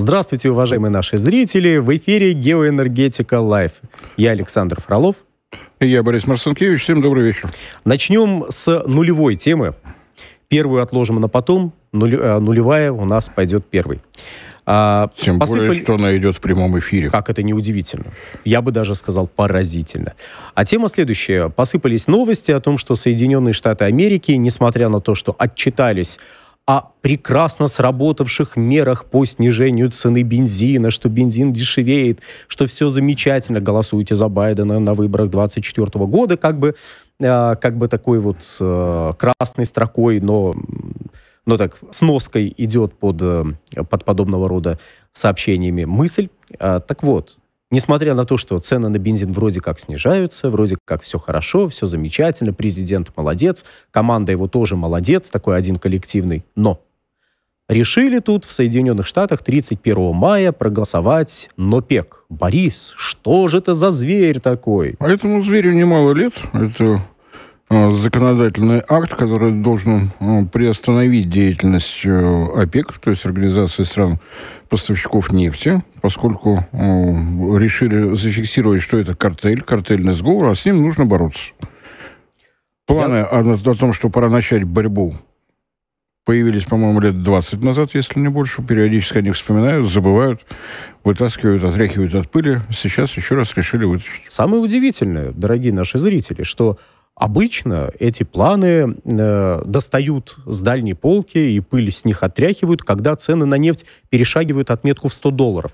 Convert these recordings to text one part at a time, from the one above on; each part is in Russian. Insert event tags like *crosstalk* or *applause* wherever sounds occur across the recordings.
Здравствуйте, уважаемые наши зрители! В эфире «Геоэнергетика Live». Я Александр Фролов. И я Борис Марцинкевич. Всем добрый вечер. Начнем с нулевой темы. Первую отложим на потом. Э, нулевая у нас пойдет первой. А, Тем посыпали... более, что она идет в прямом эфире. Как это неудивительно. Я бы даже сказал поразительно. А тема следующая. Посыпались новости о том, что Соединенные Штаты Америки, несмотря на то, что отчитались о прекрасно сработавших мерах по снижению цены бензина, что бензин дешевеет, что все замечательно, голосуйте за Байдена на выборах 2024 года, как бы, э, как бы такой вот э, красной строкой, но, но так сноской идет под, э, под подобного рода сообщениями мысль. Э, так вот, Несмотря на то, что цены на бензин вроде как снижаются, вроде как все хорошо, все замечательно, президент молодец, команда его тоже молодец, такой один коллективный, но решили тут в Соединенных Штатах 31 мая проголосовать НОПЕК. Борис, что же это за зверь такой? А этому зверю немало лет. Это законодательный акт, который должен э, приостановить деятельность э, ОПЕК, то есть Организации стран поставщиков нефти, поскольку решили зафиксировать, что это картель, картельный сговор, а с ним нужно бороться. Планы Я... о, о том, что пора начать борьбу, появились, по-моему, лет 20 назад, если не больше. Периодически о них вспоминают, забывают, вытаскивают, отряхивают от пыли. Сейчас еще раз решили вытащить. Самое удивительное, дорогие наши зрители, что Обычно эти планы э, достают с дальней полки и пыль с них отряхивают, когда цены на нефть перешагивают отметку в 100 долларов.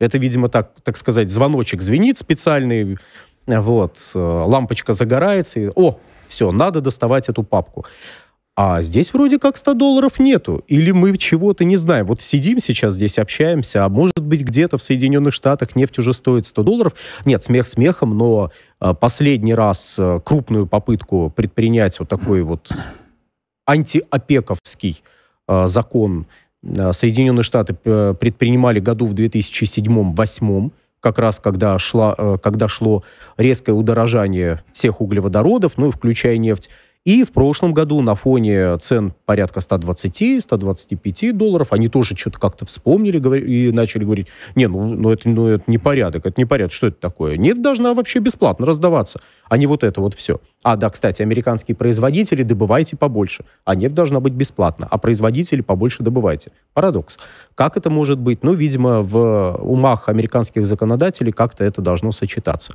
Это, видимо, так, так сказать, звоночек звенит специальный, вот, э, лампочка загорается, и, о, все, надо доставать эту папку. А здесь вроде как 100 долларов нету. Или мы чего-то не знаем. Вот сидим сейчас здесь, общаемся, а может быть где-то в Соединенных Штатах нефть уже стоит 100 долларов. Нет, смех смехом, но э, последний раз э, крупную попытку предпринять вот такой вот антиопековский э, закон Соединенные Штаты э, предпринимали году в 2007-2008 как раз когда, шла, э, когда шло резкое удорожание всех углеводородов, ну, включая нефть, и в прошлом году на фоне цен порядка 120-125 долларов они тоже что-то как-то вспомнили и начали говорить, не, ну, ну, это, ну это не порядок, это не порядок, что это такое? Нефть должна вообще бесплатно раздаваться, а не вот это вот все. А, да, кстати, американские производители добывайте побольше, а нефть должна быть бесплатна, а производители побольше добывайте. Парадокс. Как это может быть? Ну, видимо, в умах американских законодателей как-то это должно сочетаться.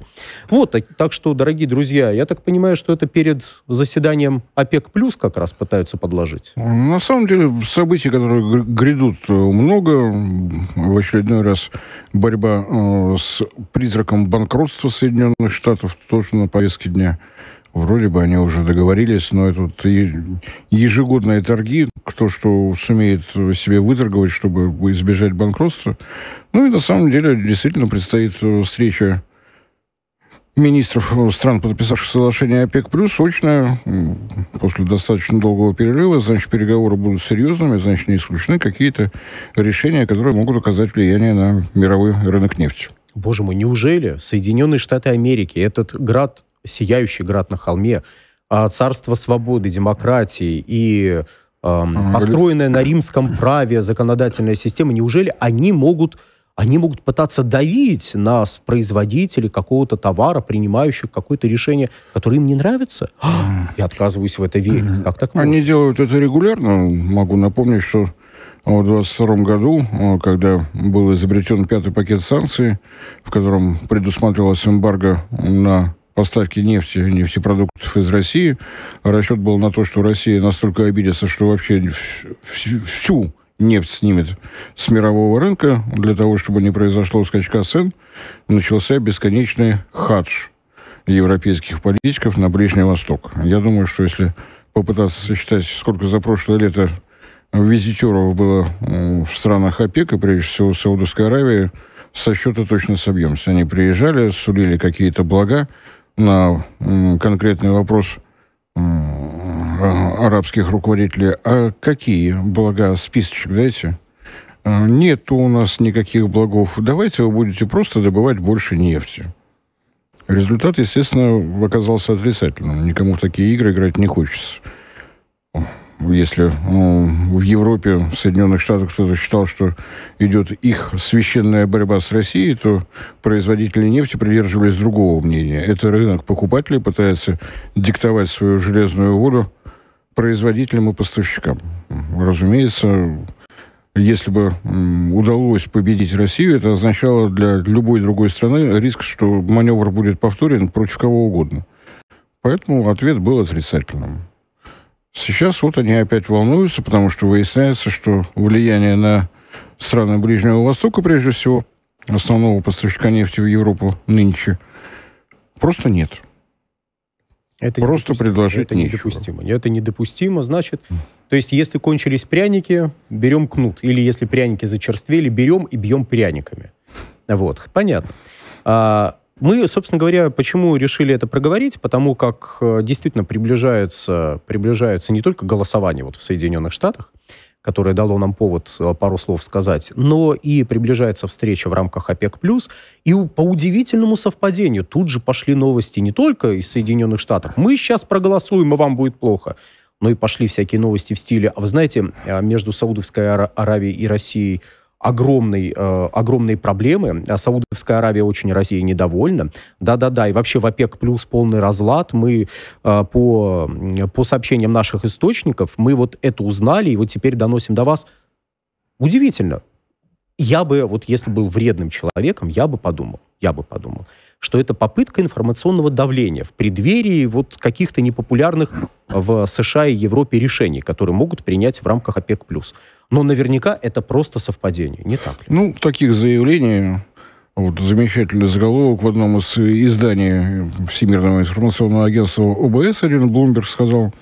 Вот, так, так что, дорогие друзья, я так понимаю, что это перед заседанием ОПЕК+, плюс как раз пытаются подложить. На самом деле, событий, которые грядут, э, много. В очередной раз борьба э, с призраком банкротства Соединенных Штатов тоже на повестке дня. Вроде бы они уже договорились, но это ежегодные торги, кто что сумеет себе выторговать, чтобы избежать банкротства. Ну и на самом деле действительно предстоит встреча министров стран, подписавших соглашение ОПЕК+, плюс очная, после достаточно долгого перерыва, значит, переговоры будут серьезными, значит, не исключены какие-то решения, которые могут оказать влияние на мировой рынок нефти. Боже мой, неужели Соединенные Штаты Америки, этот град сияющий град на холме, а царство свободы, демократии и э, построенная на римском праве законодательная система, неужели они могут, они могут пытаться давить на производителей какого-то товара, принимающих какое-то решение, которое им не нравится? Я отказываюсь в это верить. Как так можно? Они делают это регулярно. Могу напомнить, что в 22 году, когда был изобретен пятый пакет санкций, в котором предусматривалась эмбарго на поставки нефти, нефтепродуктов из России. Расчет был на то, что Россия настолько обидится, что вообще всю нефть снимет с мирового рынка для того, чтобы не произошло скачка цен, начался бесконечный хадж европейских политиков на Ближний Восток. Я думаю, что если попытаться сосчитать, сколько за прошлое лето визитеров было в странах ОПЕК, и прежде всего в Саудовской Аравии, со счета точно собьемся. Они приезжали, сулили какие-то блага, на конкретный вопрос арабских руководителей, а какие блага, списочек дайте? А, нет у нас никаких благов. Давайте вы будете просто добывать больше нефти. Результат, естественно, оказался отрицательным. Никому в такие игры играть не хочется. Если в Европе, в Соединенных Штатах кто-то считал, что идет их священная борьба с Россией, то производители нефти придерживались другого мнения. Это рынок покупателей пытается диктовать свою железную воду производителям и поставщикам. Разумеется, если бы удалось победить Россию, это означало для любой другой страны риск, что маневр будет повторен против кого угодно. Поэтому ответ был отрицательным. Сейчас вот они опять волнуются, потому что выясняется, что влияние на страны Ближнего Востока, прежде всего, основного поставщика нефти в Европу нынче, просто нет. Это Просто предложить Это нечего. недопустимо. Это недопустимо, значит... То есть, если кончились пряники, берем кнут. Или если пряники зачерствели, берем и бьем пряниками. Вот, понятно. А, мы, собственно говоря, почему решили это проговорить? Потому как э, действительно приближается, приближаются не только голосование вот в Соединенных Штатах, которое дало нам повод э, пару слов сказать, но и приближается встреча в рамках ОПЕК+. И по удивительному совпадению тут же пошли новости не только из Соединенных Штатов. Мы сейчас проголосуем, и вам будет плохо. Но и пошли всякие новости в стиле, а вы знаете, э, между Саудовской Аравией и Россией огромной, э, огромные проблемы. А Саудовская Аравия очень Россией недовольна. Да-да-да, и вообще в ОПЕК плюс полный разлад. Мы э, по, по сообщениям наших источников, мы вот это узнали, и вот теперь доносим до вас. Удивительно. Я бы, вот если был вредным человеком, я бы подумал, я бы подумал, что это попытка информационного давления в преддверии вот каких-то непопулярных в США и Европе решений, которые могут принять в рамках ОПЕК+. Но наверняка это просто совпадение, не так ли? Ну, таких заявлений вот замечательный заголовок в одном из изданий Всемирного информационного агентства ОБС один Блумберг сказал.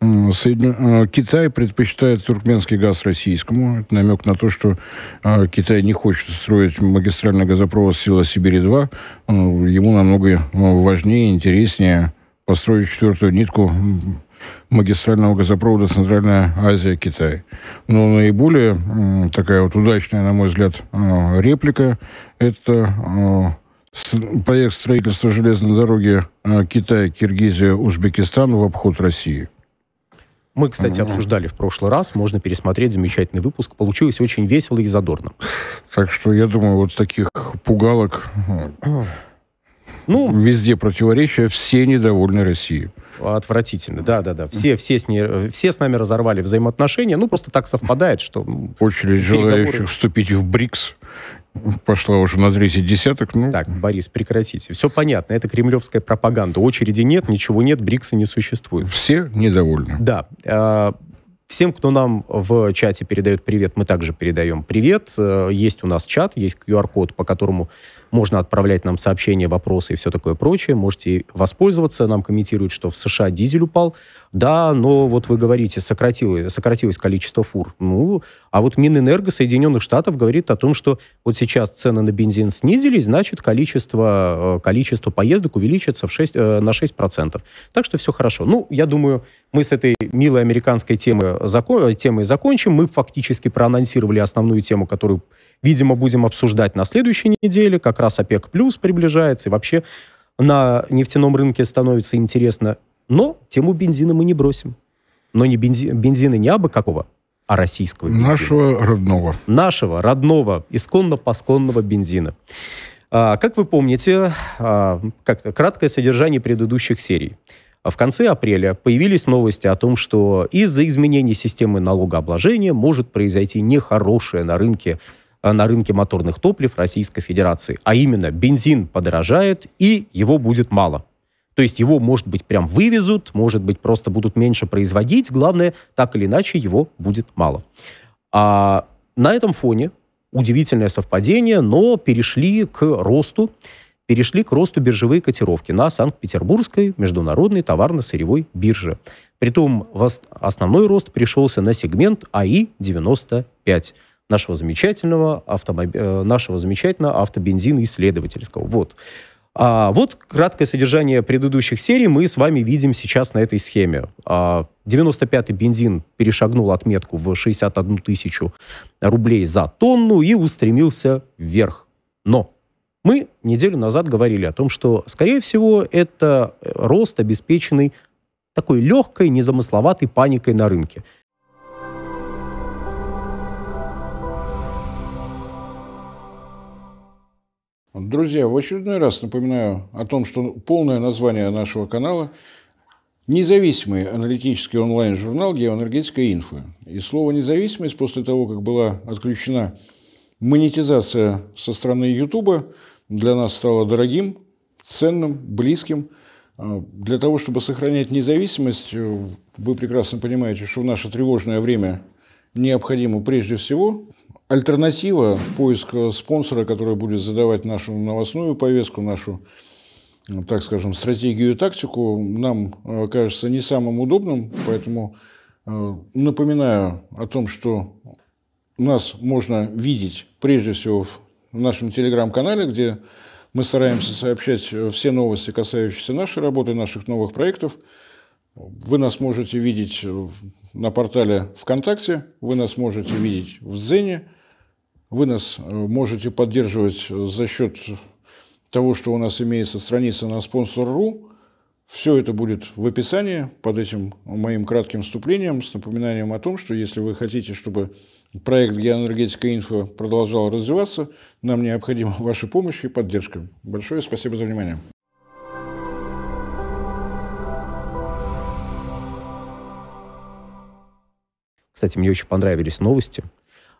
Э, Китай предпочитает туркменский газ российскому. Это намек на то, что э, Китай не хочет строить магистральный газопровод «Сила Сибири-2». Э, ему намного важнее, интереснее построить четвертую нитку магистрального газопровода Центральная Азия, Китай. Но наиболее такая вот удачная, на мой взгляд, реплика – это проект строительства железной дороги Китай, Киргизия, Узбекистан в обход России – мы, кстати, обсуждали в прошлый раз. Можно пересмотреть замечательный выпуск. Получилось очень весело и задорно. Так что я думаю, вот таких пугалок ну, везде противоречия, все недовольны Россией. Отвратительно, да, да, да. Все, все, с ней, все с нами разорвали взаимоотношения. Ну, просто так совпадает, что... Очередь переговоры... желающих вступить в БРИКС пошла уже на третий десяток. Ну... Так, Борис, прекратите. Все понятно, это кремлевская пропаганда. Очереди нет, ничего нет, БРИКСа не существует. Все недовольны. Да. А, всем, кто нам в чате передает привет, мы также передаем привет. Э, есть у нас чат, есть QR-код, по которому можно отправлять нам сообщения, вопросы и все такое прочее. Можете воспользоваться. Нам комментируют, что в США дизель упал. Да, но вот вы говорите, сократилось, сократилось количество фур. Ну, а вот Минэнерго Соединенных Штатов говорит о том, что вот сейчас цены на бензин снизились, значит, количество, э, количество поездок увеличится в 6, э, на 6%. Так что все хорошо. Ну, я думаю, мы с этой милой американской темы, закон, темой закончим. Мы фактически проанонсировали основную тему, которую видимо, будем обсуждать на следующей неделе. Как раз ОПЕК плюс приближается, и вообще на нефтяном рынке становится интересно. Но тему бензина мы не бросим. Но не бензи... бензина не абы какого, а российского бензина. Нашего родного. Нашего родного, исконно-посконного бензина. А, как вы помните, а, как краткое содержание предыдущих серий. В конце апреля появились новости о том, что из-за изменений системы налогообложения может произойти нехорошее на рынке на рынке моторных топлив Российской Федерации. А именно, бензин подорожает, и его будет мало. То есть его, может быть, прям вывезут, может быть, просто будут меньше производить. Главное, так или иначе, его будет мало. А на этом фоне удивительное совпадение, но перешли к росту, перешли к росту биржевые котировки на Санкт-Петербургской международной товарно-сырьевой бирже. Притом основной рост пришелся на сегмент АИ-95 нашего замечательного, автомоб... Э, нашего замечательного автобензина исследовательского. Вот. А вот краткое содержание предыдущих серий мы с вами видим сейчас на этой схеме. 95-й а, бензин перешагнул отметку в 61 тысячу рублей за тонну и устремился вверх. Но мы неделю назад говорили о том, что, скорее всего, это рост, обеспеченный такой легкой, незамысловатой паникой на рынке. Друзья, в очередной раз напоминаю о том, что полное название нашего канала – независимый аналитический онлайн-журнал «Геоэнергетика инфо». И слово «независимость» после того, как была отключена монетизация со стороны Ютуба, для нас стало дорогим, ценным, близким. А, для того, чтобы сохранять независимость, вы прекрасно понимаете, что в наше тревожное время необходимо прежде всего альтернатива, поиск спонсора, который будет задавать нашу новостную повестку, нашу, так скажем, стратегию и тактику, нам э, кажется не самым удобным. Поэтому э, напоминаю о том, что нас можно видеть прежде всего в нашем телеграм-канале, где мы стараемся сообщать все новости, касающиеся нашей работы, наших новых проектов. Вы нас можете видеть на портале ВКонтакте, вы нас можете видеть в Зене, вы нас э, можете поддерживать за счет того, что у нас имеется страница на спонсор.ру. Все это будет в описании под этим моим кратким вступлением с напоминанием о том, что если вы хотите, чтобы проект «Геоэнергетика инфо» продолжал развиваться, нам необходима *laughs* ваша помощь и поддержка. Большое спасибо за внимание. Кстати, мне очень понравились новости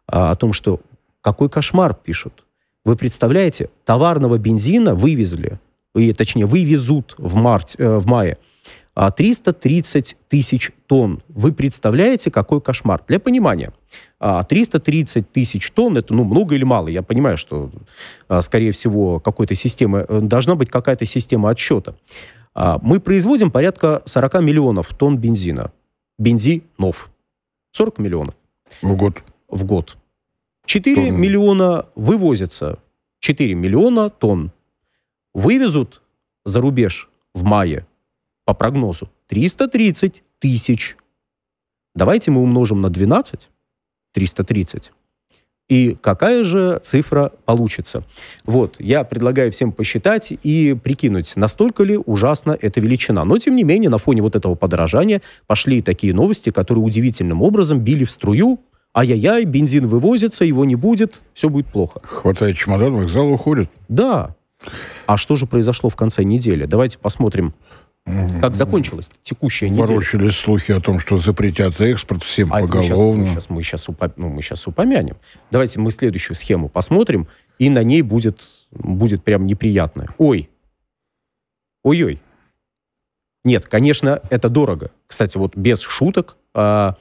а, о том, что какой кошмар пишут. Вы представляете, товарного бензина вывезли, и, точнее, вывезут в, марте, э, в мае 330 а, тысяч тонн. Вы представляете, какой кошмар? Для понимания, 330 а, тысяч тонн, это ну, много или мало? Я понимаю, что, а, скорее всего, какой-то системы, э, должна быть какая-то система отсчета. Мы производим порядка 40 миллионов тонн бензина. Бензинов. 40 миллионов. В год. В год. 4 тонн. миллиона вывозятся. 4 миллиона тонн. Вывезут за рубеж в мае, по прогнозу, 330 тысяч. Давайте мы умножим на 12, 330. И какая же цифра получится? Вот, я предлагаю всем посчитать и прикинуть, настолько ли ужасна эта величина. Но, тем не менее, на фоне вот этого подорожания пошли такие новости, которые удивительным образом били в струю ай-яй-яй, бензин вывозится, его не будет, все будет плохо. Хватает чемодан, вокзал уходит. Да. А что же произошло в конце недели? Давайте посмотрим, как закончилась текущая неделя. Ворочались слухи о том, что запретят экспорт всем а поголовно. Мы сейчас, мы, сейчас, мы, сейчас, ну, мы сейчас упомянем. Давайте мы следующую схему посмотрим, и на ней будет, будет прям неприятно. Ой. Ой-ой. Нет, конечно, это дорого. Кстати, вот без шуток, а,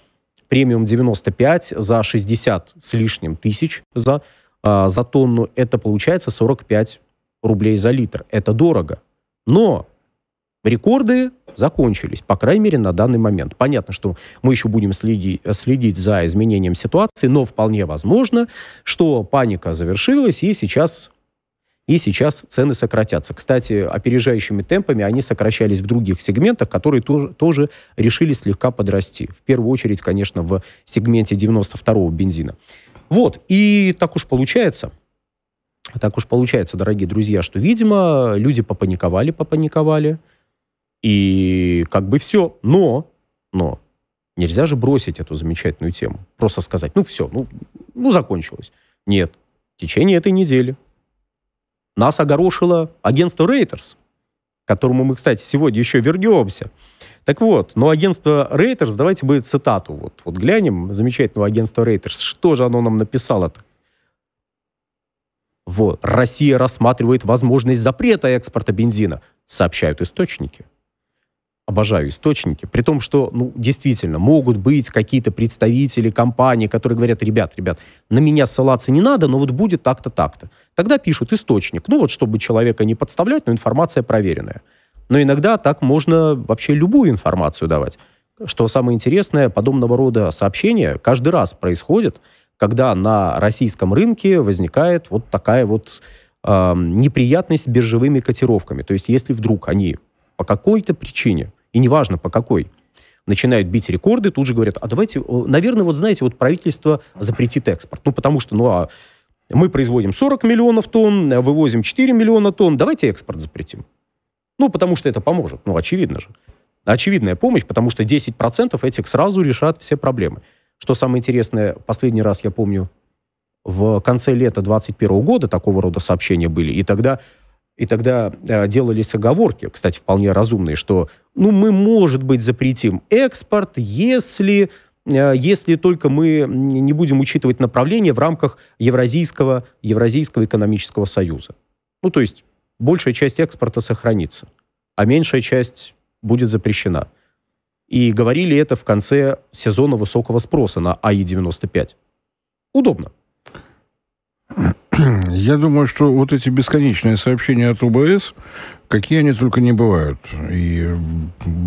премиум 95 за 60 с лишним тысяч за, а, за тонну, это получается 45 рублей за литр. Это дорого. Но рекорды закончились, по крайней мере, на данный момент. Понятно, что мы еще будем следить, следить за изменением ситуации, но вполне возможно, что паника завершилась, и сейчас и сейчас цены сократятся. Кстати, опережающими темпами они сокращались в других сегментах, которые тоже, тоже решили слегка подрасти. В первую очередь, конечно, в сегменте 92-го бензина. Вот, и так уж получается, так уж получается, дорогие друзья, что, видимо, люди попаниковали, попаниковали, и как бы все. Но, но, нельзя же бросить эту замечательную тему. Просто сказать, ну все, ну, ну закончилось. Нет. В течение этой недели нас огорошило агентство Reuters, к которому мы, кстати, сегодня еще вернемся. Так вот, но агентство Reuters, давайте будет цитату. Вот, вот глянем замечательного агентства Reuters. Что же оно нам написало-то? Вот. Россия рассматривает возможность запрета экспорта бензина, сообщают источники обожаю источники, при том, что, ну, действительно, могут быть какие-то представители компании, которые говорят, ребят, ребят, на меня ссылаться не надо, но вот будет так-то, так-то. Тогда пишут источник, ну вот, чтобы человека не подставлять, но информация проверенная. Но иногда так можно вообще любую информацию давать. Что самое интересное, подобного рода сообщения каждый раз происходят, когда на российском рынке возникает вот такая вот э, неприятность с биржевыми котировками. То есть если вдруг они по какой-то причине, и неважно по какой, начинают бить рекорды, тут же говорят, а давайте, наверное, вот знаете, вот правительство запретит экспорт. Ну, потому что, ну, а мы производим 40 миллионов тонн, вывозим 4 миллиона тонн, давайте экспорт запретим. Ну, потому что это поможет, ну, очевидно же. Очевидная помощь, потому что 10% этих сразу решат все проблемы. Что самое интересное, последний раз я помню, в конце лета 2021 года такого рода сообщения были, и тогда, и тогда э, делались оговорки, кстати, вполне разумные, что ну, мы, может быть, запретим экспорт, если, э, если только мы не будем учитывать направление в рамках Евразийского, Евразийского экономического союза. Ну, то есть большая часть экспорта сохранится, а меньшая часть будет запрещена. И говорили это в конце сезона высокого спроса на АИ-95. Удобно. *clears throat* Я думаю, что вот эти бесконечные сообщения от УБС, какие они только не бывают. И,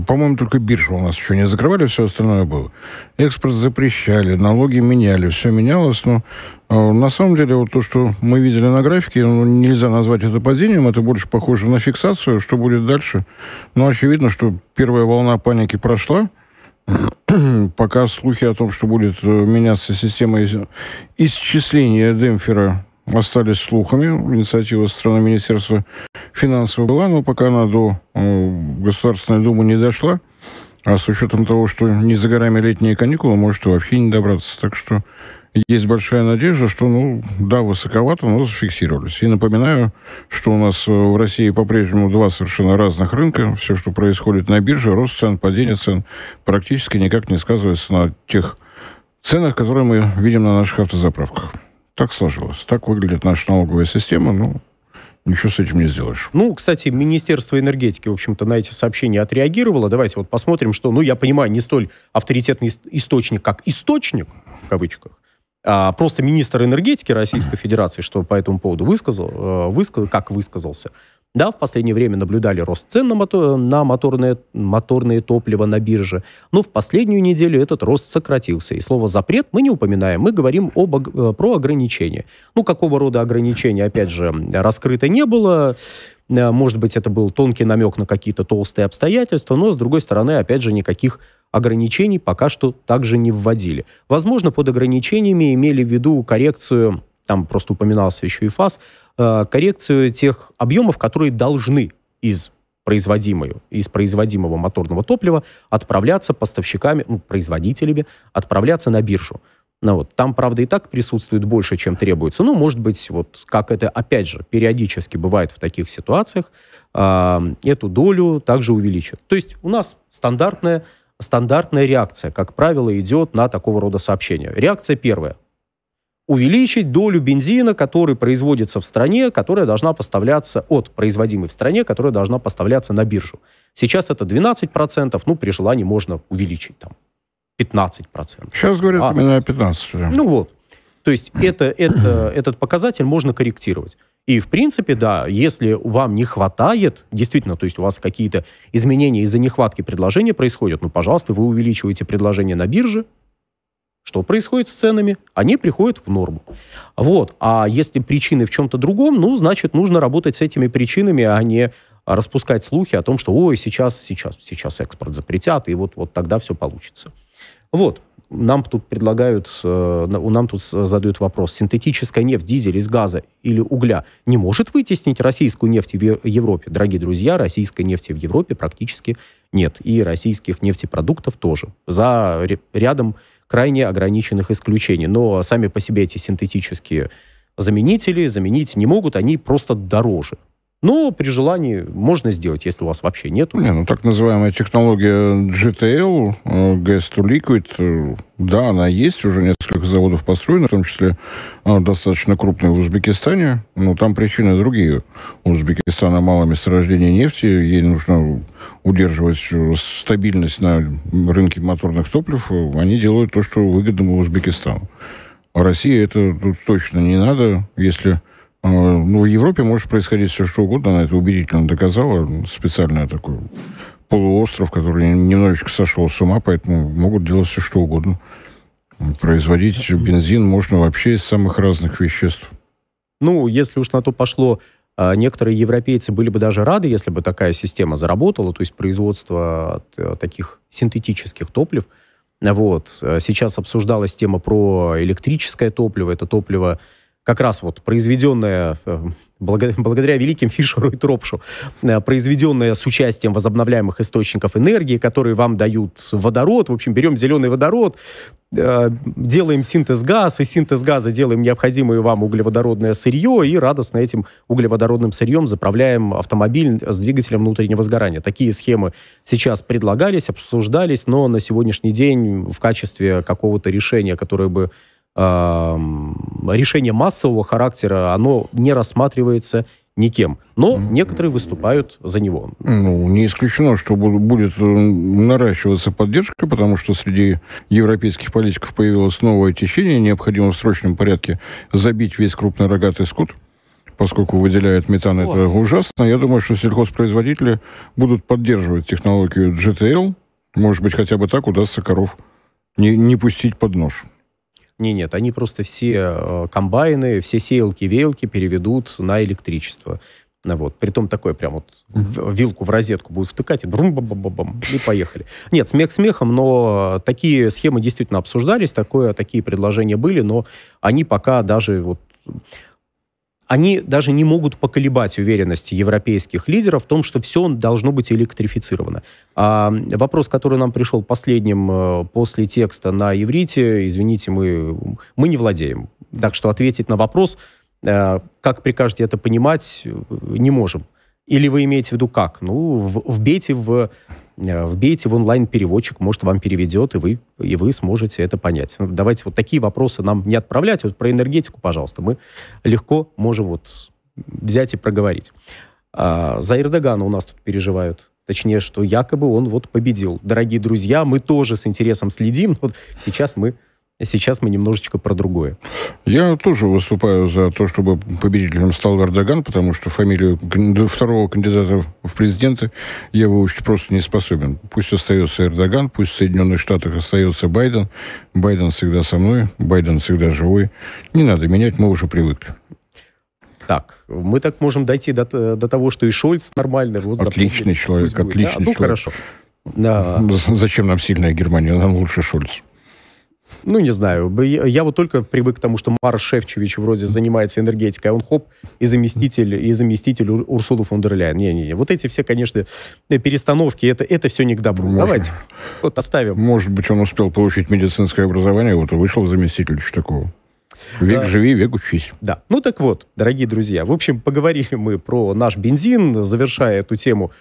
по-моему, только биржу у нас еще не закрывали, все остальное было. Экспорт запрещали, налоги меняли, все менялось, но э, на самом деле вот то, что мы видели на графике, ну, нельзя назвать это падением, это больше похоже на фиксацию, что будет дальше. Но очевидно, что первая волна паники прошла, *clears throat* пока слухи о том, что будет э, меняться система исчисления демпфера остались слухами. Инициатива со стороны Министерства финансов была, но пока она до э, Государственной Думы не дошла, а с учетом того, что не за горами летние каникулы, может вообще не добраться. Так что есть большая надежда, что, ну, да, высоковато, но зафиксировались. И напоминаю, что у нас э, в России по-прежнему два совершенно разных рынка. Все, что происходит на бирже, рост цен, падение цен, практически никак не сказывается на тех ценах, которые мы видим на наших автозаправках. Так сложилось. Так выглядит наша налоговая система. Ну, ничего с этим не сделаешь. Ну, кстати, Министерство энергетики, в общем-то, на эти сообщения отреагировало. Давайте вот посмотрим, что, ну, я понимаю, не столь авторитетный источник, как источник, в кавычках, а просто министр энергетики Российской Федерации, что по этому поводу высказал, э, высказал как высказался, да, в последнее время наблюдали рост цен на, мотор, на моторное, моторное топливо на бирже, но в последнюю неделю этот рост сократился. И слово «запрет» мы не упоминаем, мы говорим об, э, про ограничения. Ну, какого рода ограничения, опять же, раскрыто не было. Э, может быть, это был тонкий намек на какие-то толстые обстоятельства, но, с другой стороны, опять же, никаких ограничений пока что также не вводили. Возможно, под ограничениями имели в виду коррекцию, там просто упоминался еще и ФАС, Э, коррекцию тех объемов, которые должны из производимую, из производимого моторного топлива отправляться поставщиками, ну, производителями, отправляться на биржу. Ну, вот. Там, правда, и так присутствует больше, чем требуется. Ну, может быть, вот как это, опять же, периодически бывает в таких ситуациях, э, эту долю также увеличат. То есть у нас стандартная, стандартная реакция, как правило, идет на такого рода сообщения. Реакция первая увеличить долю бензина, который производится в стране, которая должна поставляться от производимой в стране, которая должна поставляться на биржу. Сейчас это 12%, ну, при желании можно увеличить там 15%. Сейчас говорят а, именно о 15. Ну вот. То есть это, это, *clears throat* этот показатель можно корректировать. И, в принципе, да, если вам не хватает, действительно, то есть у вас какие-то изменения из-за нехватки предложения происходят, ну, пожалуйста, вы увеличиваете предложение на бирже, что происходит с ценами? Они приходят в норму. Вот. А если причины в чем-то другом, ну, значит, нужно работать с этими причинами, а не распускать слухи о том, что ой, сейчас, сейчас, сейчас экспорт запретят, и вот, вот тогда все получится. Вот. Нам тут предлагают, э, нам тут задают вопрос, синтетическая нефть, дизель из газа или угля не может вытеснить российскую нефть в Европе? Дорогие друзья, российской нефти в Европе практически нет. И российских нефтепродуктов тоже. За рядом крайне ограниченных исключений. Но сами по себе эти синтетические заменители заменить не могут, они просто дороже. Но при желании можно сделать, если у вас вообще нет. Не, ну так называемая технология GTL, э, Gas to Liquid, э, да, она есть, уже несколько заводов построено, в том числе э, достаточно крупные в Узбекистане, но там причины другие. У Узбекистана мало месторождения нефти, ей нужно удерживать стабильность на рынке моторных топлив, они делают то, что выгодно Узбекистану. А России это точно не надо, если ну, в Европе может происходить все, что угодно. Она это убедительно доказала. Специально такой полуостров, который немножечко сошел с ума, поэтому могут делать все, что угодно. Производить бензин можно вообще из самых разных веществ. Ну, если уж на то пошло, а, некоторые европейцы были бы даже рады, если бы такая система заработала, то есть производство э, таких синтетических топлив. Вот. Сейчас обсуждалась тема про электрическое топливо. Это топливо как раз вот произведенная э, благодаря великим Фишеру и Тропшу, э, произведенная с участием возобновляемых источников энергии, которые вам дают водород. В общем, берем зеленый водород, э, делаем синтез газа, и синтез газа делаем необходимое вам углеводородное сырье, и радостно этим углеводородным сырьем заправляем автомобиль с двигателем внутреннего сгорания. Такие схемы сейчас предлагались, обсуждались, но на сегодняшний день в качестве какого-то решения, которое бы решение массового характера, оно не рассматривается никем. Но некоторые выступают за него. Ну, не исключено, что будет э, наращиваться поддержка, потому что среди европейских политиков появилось новое течение, необходимо в срочном порядке забить весь крупный рогатый скот, поскольку выделяет метан, О. это ужасно. Я думаю, что сельхозпроизводители будут поддерживать технологию GTL. Может быть, хотя бы так удастся коров не, не пустить под нож. Не, нет, они просто все э, комбайны, все сеялки, веялки переведут на электричество. Ну, вот. Притом такой прям вот вилку в розетку будут втыкать, и брум бам бам бам и поехали. Нет, смех смехом, но такие схемы действительно обсуждались, такое, такие предложения были, но они пока даже вот они даже не могут поколебать уверенности европейских лидеров в том, что все должно быть электрифицировано. А вопрос, который нам пришел последним э, после текста на иврите, извините, мы, мы не владеем. Так что ответить на вопрос, э, как прикажете это понимать, не можем. Или вы имеете в виду как? Ну, вбейте в, э, вбейте в онлайн-переводчик, может, вам переведет, и вы, и вы сможете это понять. Ну, давайте вот такие вопросы нам не отправлять. Вот про энергетику, пожалуйста, мы легко можем вот взять и проговорить. А, за Эрдогана у нас тут переживают. Точнее, что якобы он вот победил. Дорогие друзья, мы тоже с интересом следим. Вот сейчас мы Сейчас мы немножечко про другое. Я тоже выступаю за то, чтобы победителем стал Эрдоган, потому что фамилию второго кандидата в президенты я выучить просто не способен. Пусть остается Эрдоган, пусть в Соединенных Штатах остается Байден. Байден всегда со мной, Байден всегда живой. Не надо менять, мы уже привыкли. Так, мы так можем дойти до, до того, что и Шольц нормальный. Вот отличный человек, отличный да? ну, человек. Ну, хорошо. Да. Зачем нам сильная Германия? Нам лучше Шольц. Ну, не знаю. Я вот только привык к тому, что Марш Шефчевич вроде занимается энергетикой, а он хоп, и заместитель, и заместитель Урсулы фон дер Ляйен. Не-не-не. Вот эти все, конечно, перестановки, это, это все не к добру. Может, Давайте вот оставим. Может быть, он успел получить медицинское образование, вот и вышел заместитель что такого. Век да. живи, век учись. Да. Ну так вот, дорогие друзья, в общем, поговорили мы про наш бензин, завершая эту тему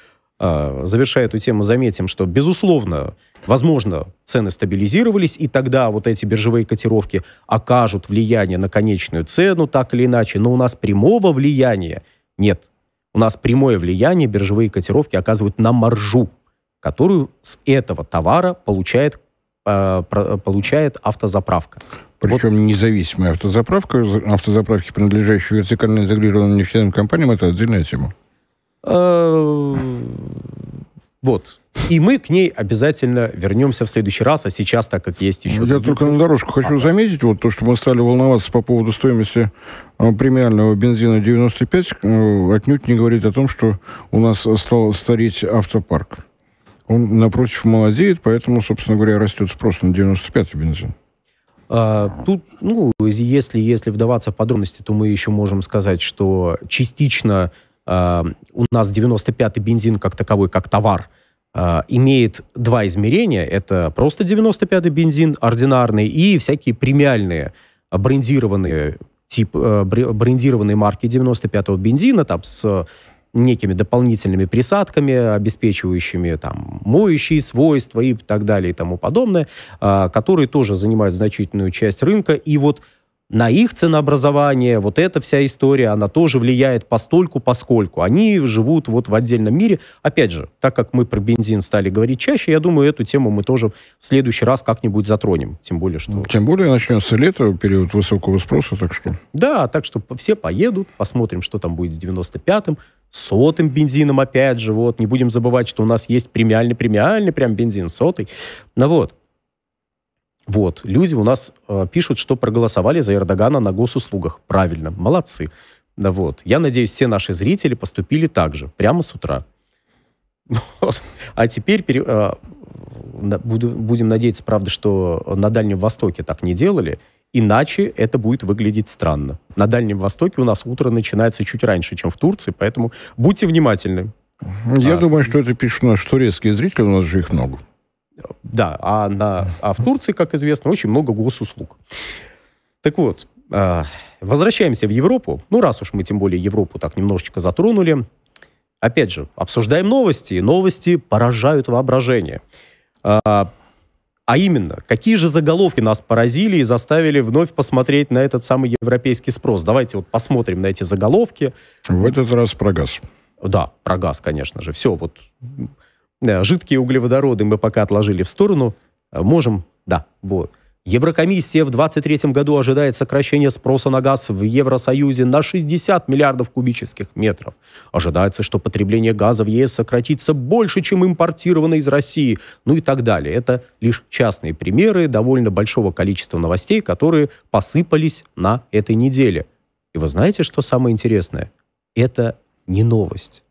завершая эту тему, заметим, что, безусловно, возможно, цены стабилизировались, и тогда вот эти биржевые котировки окажут влияние на конечную цену, так или иначе, но у нас прямого влияния нет. У нас прямое влияние биржевые котировки оказывают на маржу, которую с этого товара получает, э, получает автозаправка. Причем вот. независимая автозаправка, автозаправки, принадлежащие вертикально интегрированным нефтяным компаниям, это отдельная тема. Э, вот. И мы к ней обязательно вернемся в следующий раз, а сейчас, так как есть еще... Я только на дорожку хочу заметить, вот то, что мы стали волноваться по поводу стоимости э, премиального бензина 95, э, отнюдь не говорит о том, что у нас стал стареть автопарк. Он, напротив, молодеет, поэтому, собственно говоря, растет спрос на 95-й бензин. А, тут, ну, если, если вдаваться в подробности, то мы еще можем сказать, что частично у нас 95-й бензин как таковой, как товар, э, имеет два измерения. Это просто 95-й бензин ординарный и всякие премиальные брендированные тип э, брендированные марки 95-го бензина там с некими дополнительными присадками, обеспечивающими там моющие свойства и так далее и тому подобное, которые тоже занимают значительную часть рынка. И вот на их ценообразование, вот эта вся история, она тоже влияет постольку, поскольку они живут вот в отдельном мире. Опять же, так как мы про бензин стали говорить чаще, я думаю, эту тему мы тоже в следующий раз как-нибудь затронем. Тем более, что... Тем более начнется лето, период высокого спроса, так что... Да, так что все поедут, посмотрим, что там будет с 95-м, сотым бензином, опять же, вот. Не будем забывать, что у нас есть премиальный-премиальный прям бензин, сотый. Ну вот. Вот, люди у нас э, пишут, что проголосовали за Эрдогана на госуслугах. Правильно, молодцы. Да вот. Я надеюсь, все наши зрители поступили так же, прямо с утра. *laughs* Вот. А теперь пере, э, буду, будем надеяться, правда, что на Дальнем Востоке так не делали, Иначе это будет выглядеть странно. На Дальнем Востоке у нас утро начинается чуть раньше, чем в Турции, поэтому будьте внимательны. Я а, думаю, что это пишут наши турецкие зрители, у нас же их много. Да, а, на, а в Турции, как известно, очень много госуслуг. Так вот, э, возвращаемся в Европу. Ну, раз уж мы тем более Европу так немножечко затронули. Опять же, обсуждаем новости, новости поражают воображение. Э, а именно, какие же заголовки нас поразили и заставили вновь посмотреть на этот самый европейский спрос? Давайте вот посмотрим на эти заголовки. В этот раз про газ. Да, про газ, конечно же. Все, вот жидкие углеводороды мы пока отложили в сторону. Можем, да, вот. Еврокомиссия в 2023 году ожидает сокращения спроса на газ в Евросоюзе на 60 миллиардов кубических метров. Ожидается, что потребление газа в ЕС сократится больше, чем импортировано из России, ну и так далее. Это лишь частные примеры довольно большого количества новостей, которые посыпались на этой неделе. И вы знаете, что самое интересное? Это не новость.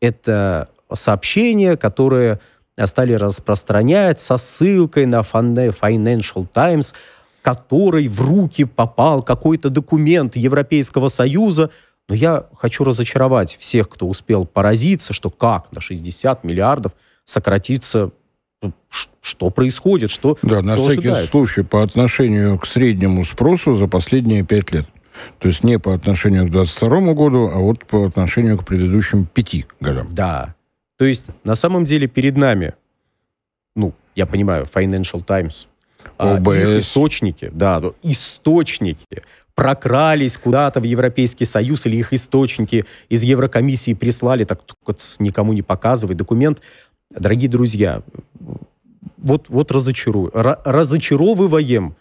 Это сообщение, которое стали распространять со ссылкой на Financial Times, который в руки попал какой-то документ Европейского Союза. Но я хочу разочаровать всех, кто успел поразиться, что как на 60 миллиардов сократится ну, что происходит, что Да, на всякий ожидается. случай, по отношению к среднему спросу за последние пять лет. То есть не по отношению к 2022 году, а вот по отношению к предыдущим пяти годам. Да. То есть на самом деле перед нами, ну, я понимаю, Financial Times, а, их источники, да, источники прокрались куда-то в Европейский Союз или их источники из Еврокомиссии прислали, так никому не показывать документ. Дорогие друзья, вот, вот разочарую, разочаровываем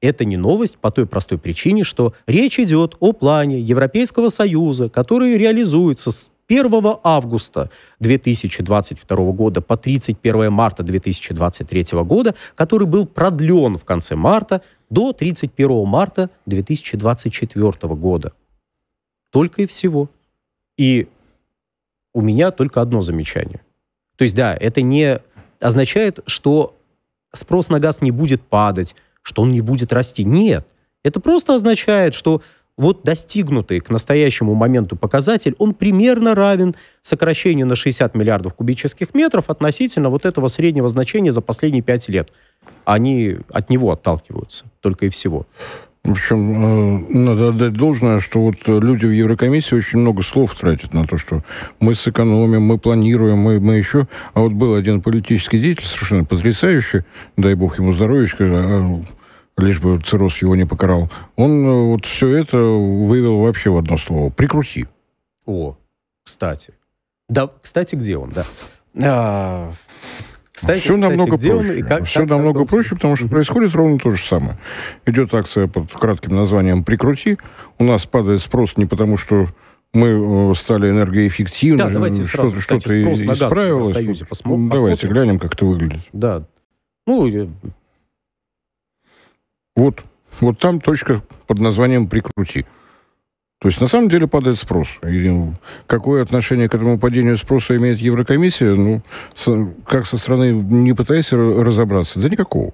это не новость по той простой причине, что речь идет о плане Европейского Союза, который реализуется с 1 августа 2022 года по 31 марта 2023 года, который был продлен в конце марта до 31 марта 2024 года. Только и всего. И у меня только одно замечание. То есть, да, это не означает, что спрос на газ не будет падать, что он не будет расти. Нет. Это просто означает, что вот достигнутый к настоящему моменту показатель, он примерно равен сокращению на 60 миллиардов кубических метров относительно вот этого среднего значения за последние 5 лет. Они от него отталкиваются, только и всего. В общем, э, надо отдать должное, что вот люди в Еврокомиссии очень много слов тратят на то, что мы сэкономим, мы планируем, мы, мы еще... А вот был один политический деятель совершенно потрясающий, дай бог ему здоровьечка, а, лишь бы цирроз его не покарал. Он э, вот все это вывел вообще в одно слово. Прикрути. О, кстати. Да, кстати, где он, да. А, кстати, все кстати, намного где проще. Он и как, все как намного проще, потому что происходит ровно то же самое. Идет акция под кратким названием «Прикрути». У нас падает спрос не потому, что мы э, стали энергоэффективны, да, давайте что-то, что исправилось. Союзе посмотрим. Давайте глянем, как это выглядит. Да. Ну, вот, вот там точка под названием «Прикрути». То есть на самом деле падает спрос. И какое отношение к этому падению спроса имеет Еврокомиссия, ну, со, как со стороны не пытаясь разобраться, да никакого.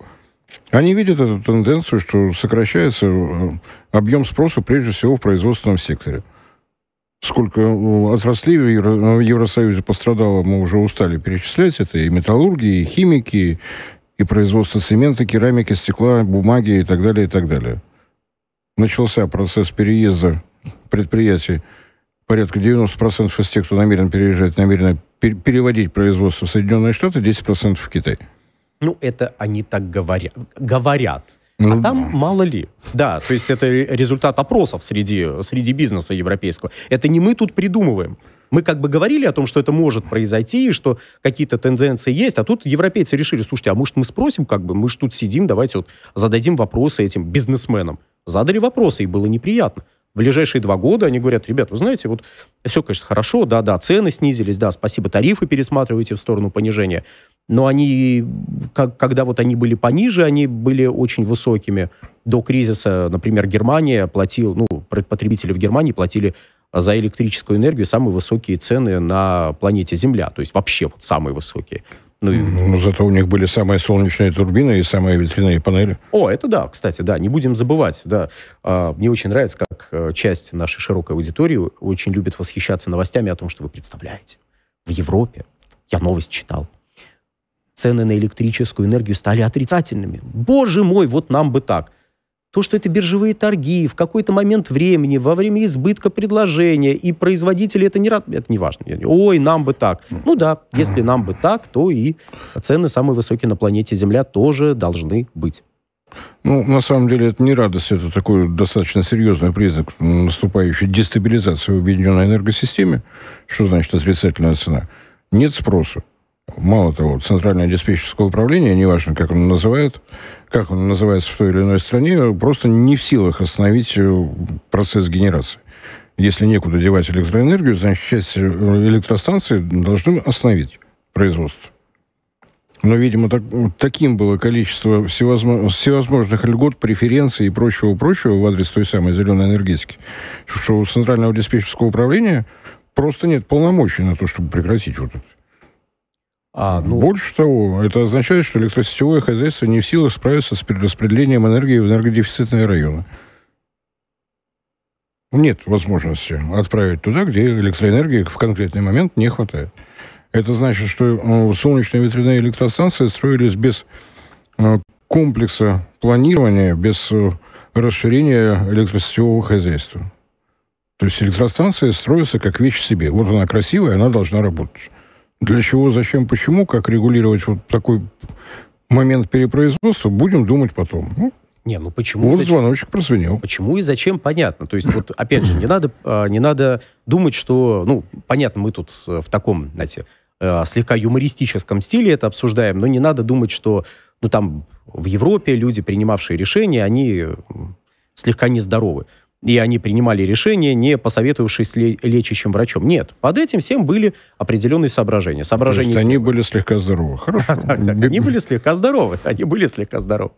Они видят эту тенденцию, что сокращается э, объем спроса прежде всего в производственном секторе. Сколько э, в, Евро, в Евросоюзе пострадало, мы уже устали перечислять. Это и металлурги, и химики, и производство цемента, керамики, стекла, бумаги и так далее, и так далее. Начался процесс переезда предприятий, порядка 90% из тех, кто намерен переезжать, намерены переводить производство в Соединенные Штаты, 10% в Китай. Ну, это они так говорят. Говорят. Ну, а там мало ли. Да, то есть это результат опросов среди, среди бизнеса европейского. Это не мы тут придумываем. Мы как бы говорили о том, что это может произойти, и что какие-то тенденции есть, а тут европейцы решили, слушайте, а может мы спросим, как бы, мы же тут сидим, давайте вот зададим вопросы этим бизнесменам. Задали вопросы, и было неприятно в ближайшие два года они говорят, ребят, вы знаете, вот все, конечно, хорошо, да-да, цены снизились, да, спасибо, тарифы пересматриваете в сторону понижения, но они, как, когда вот они были пониже, они были очень высокими. До кризиса, например, Германия платила, ну, потребители в Германии платили за электрическую энергию самые высокие цены на планете Земля, то есть вообще вот самые высокие. Ну, ну, зато у них были самые солнечные турбины и самые ветряные панели. О, это да, кстати, да, не будем забывать, да. А, мне очень нравится, как э, часть нашей широкой аудитории очень любит восхищаться новостями о том, что вы представляете. В Европе, я новость читал, цены на электрическую энергию стали отрицательными. Боже мой, вот нам бы так. То, что это биржевые торги в какой-то момент времени, во время избытка предложения, и производители это не рад, это не важно. Ой, нам бы так. Ну да, если нам бы так, то и цены самые высокие на планете Земля тоже должны быть. Ну, на самом деле, это не радость, это такой достаточно серьезный признак наступающей дестабилизации в объединенной энергосистеме. Что значит отрицательная цена? Нет спроса. Мало того, Центральное диспетчерское управление, неважно, как оно называют, как он называется в той или иной стране, просто не в силах остановить э, процесс генерации. Если некуда девать электроэнергию, значит, часть э, электростанций должны остановить производство. Но, видимо, так, таким было количество всевозможных, всевозможных льгот, преференций и прочего-прочего в адрес той самой зеленой энергетики, что у Центрального диспетчерского управления просто нет полномочий на то, чтобы прекратить вот это. А, ну... Больше того, это означает, что электросетевое хозяйство не в силах справиться с перераспределением энергии в энергодефицитные районы. Нет возможности отправить туда, где электроэнергии в конкретный момент не хватает. Это значит, что э, солнечные ветряные электростанции строились без э, комплекса планирования, без э, расширения электросетевого хозяйства. То есть электростанция строится как вещь себе. Вот она красивая, она должна работать. Для чего, зачем, почему, как регулировать вот такой момент перепроизводства, будем думать потом. Ну, не, ну почему? Вот зачем? звоночек прозвенел. Почему и зачем, понятно. То есть вот, опять же, не надо, а, не надо думать, что, ну, понятно, мы тут в таком, знаете, э, слегка юмористическом стиле это обсуждаем, но не надо думать, что, ну, там, в Европе люди, принимавшие решения, они слегка нездоровы и они принимали решение, не посоветовавшись с лечащим врачом. Нет, под этим всем были определенные соображения. соображения То есть они были слегка здоровы. Хорошо. *laughs* Они были слегка здоровы. Они были слегка здоровы.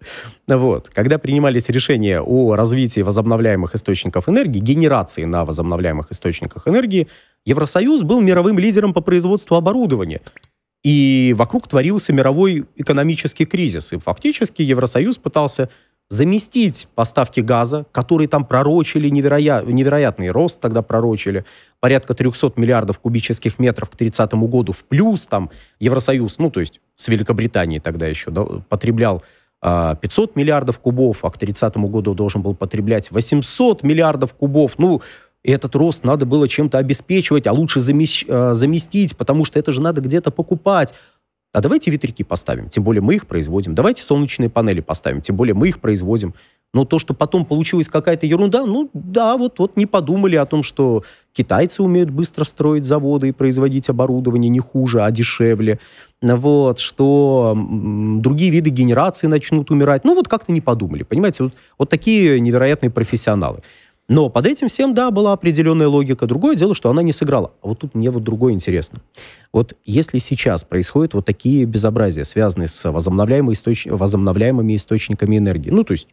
Вот. Когда принимались решения о развитии возобновляемых источников энергии, генерации на возобновляемых источниках энергии, Евросоюз был мировым лидером по производству оборудования. И вокруг творился мировой экономический кризис. И фактически Евросоюз пытался заместить поставки газа, которые там пророчили невероя... невероятный рост тогда пророчили, порядка 300 миллиардов кубических метров к 30 году в плюс там Евросоюз, ну то есть с Великобританией тогда еще да, потреблял 500 а, миллиардов кубов, а к 30 году должен был потреблять 800 миллиардов кубов. Ну, этот рост надо было чем-то обеспечивать, а лучше замещ... заместить, потому что это же надо где-то покупать а давайте ветряки поставим, тем более мы их производим. Давайте солнечные панели поставим, тем более мы их производим. Но то, что потом получилась какая-то ерунда, ну да, вот, вот не подумали о том, что китайцы умеют быстро строить заводы и производить оборудование не хуже, а дешевле. Вот, что другие виды генерации начнут умирать. Ну вот как-то не подумали, понимаете? Вот, вот такие невероятные профессионалы. Но под этим всем, да, была определенная логика. Другое дело, что она не сыграла. А вот тут мне вот другое интересно. Вот если сейчас происходят вот такие безобразия, связанные с возобновляемыми, источ... возобновляемыми источниками энергии, ну, то есть,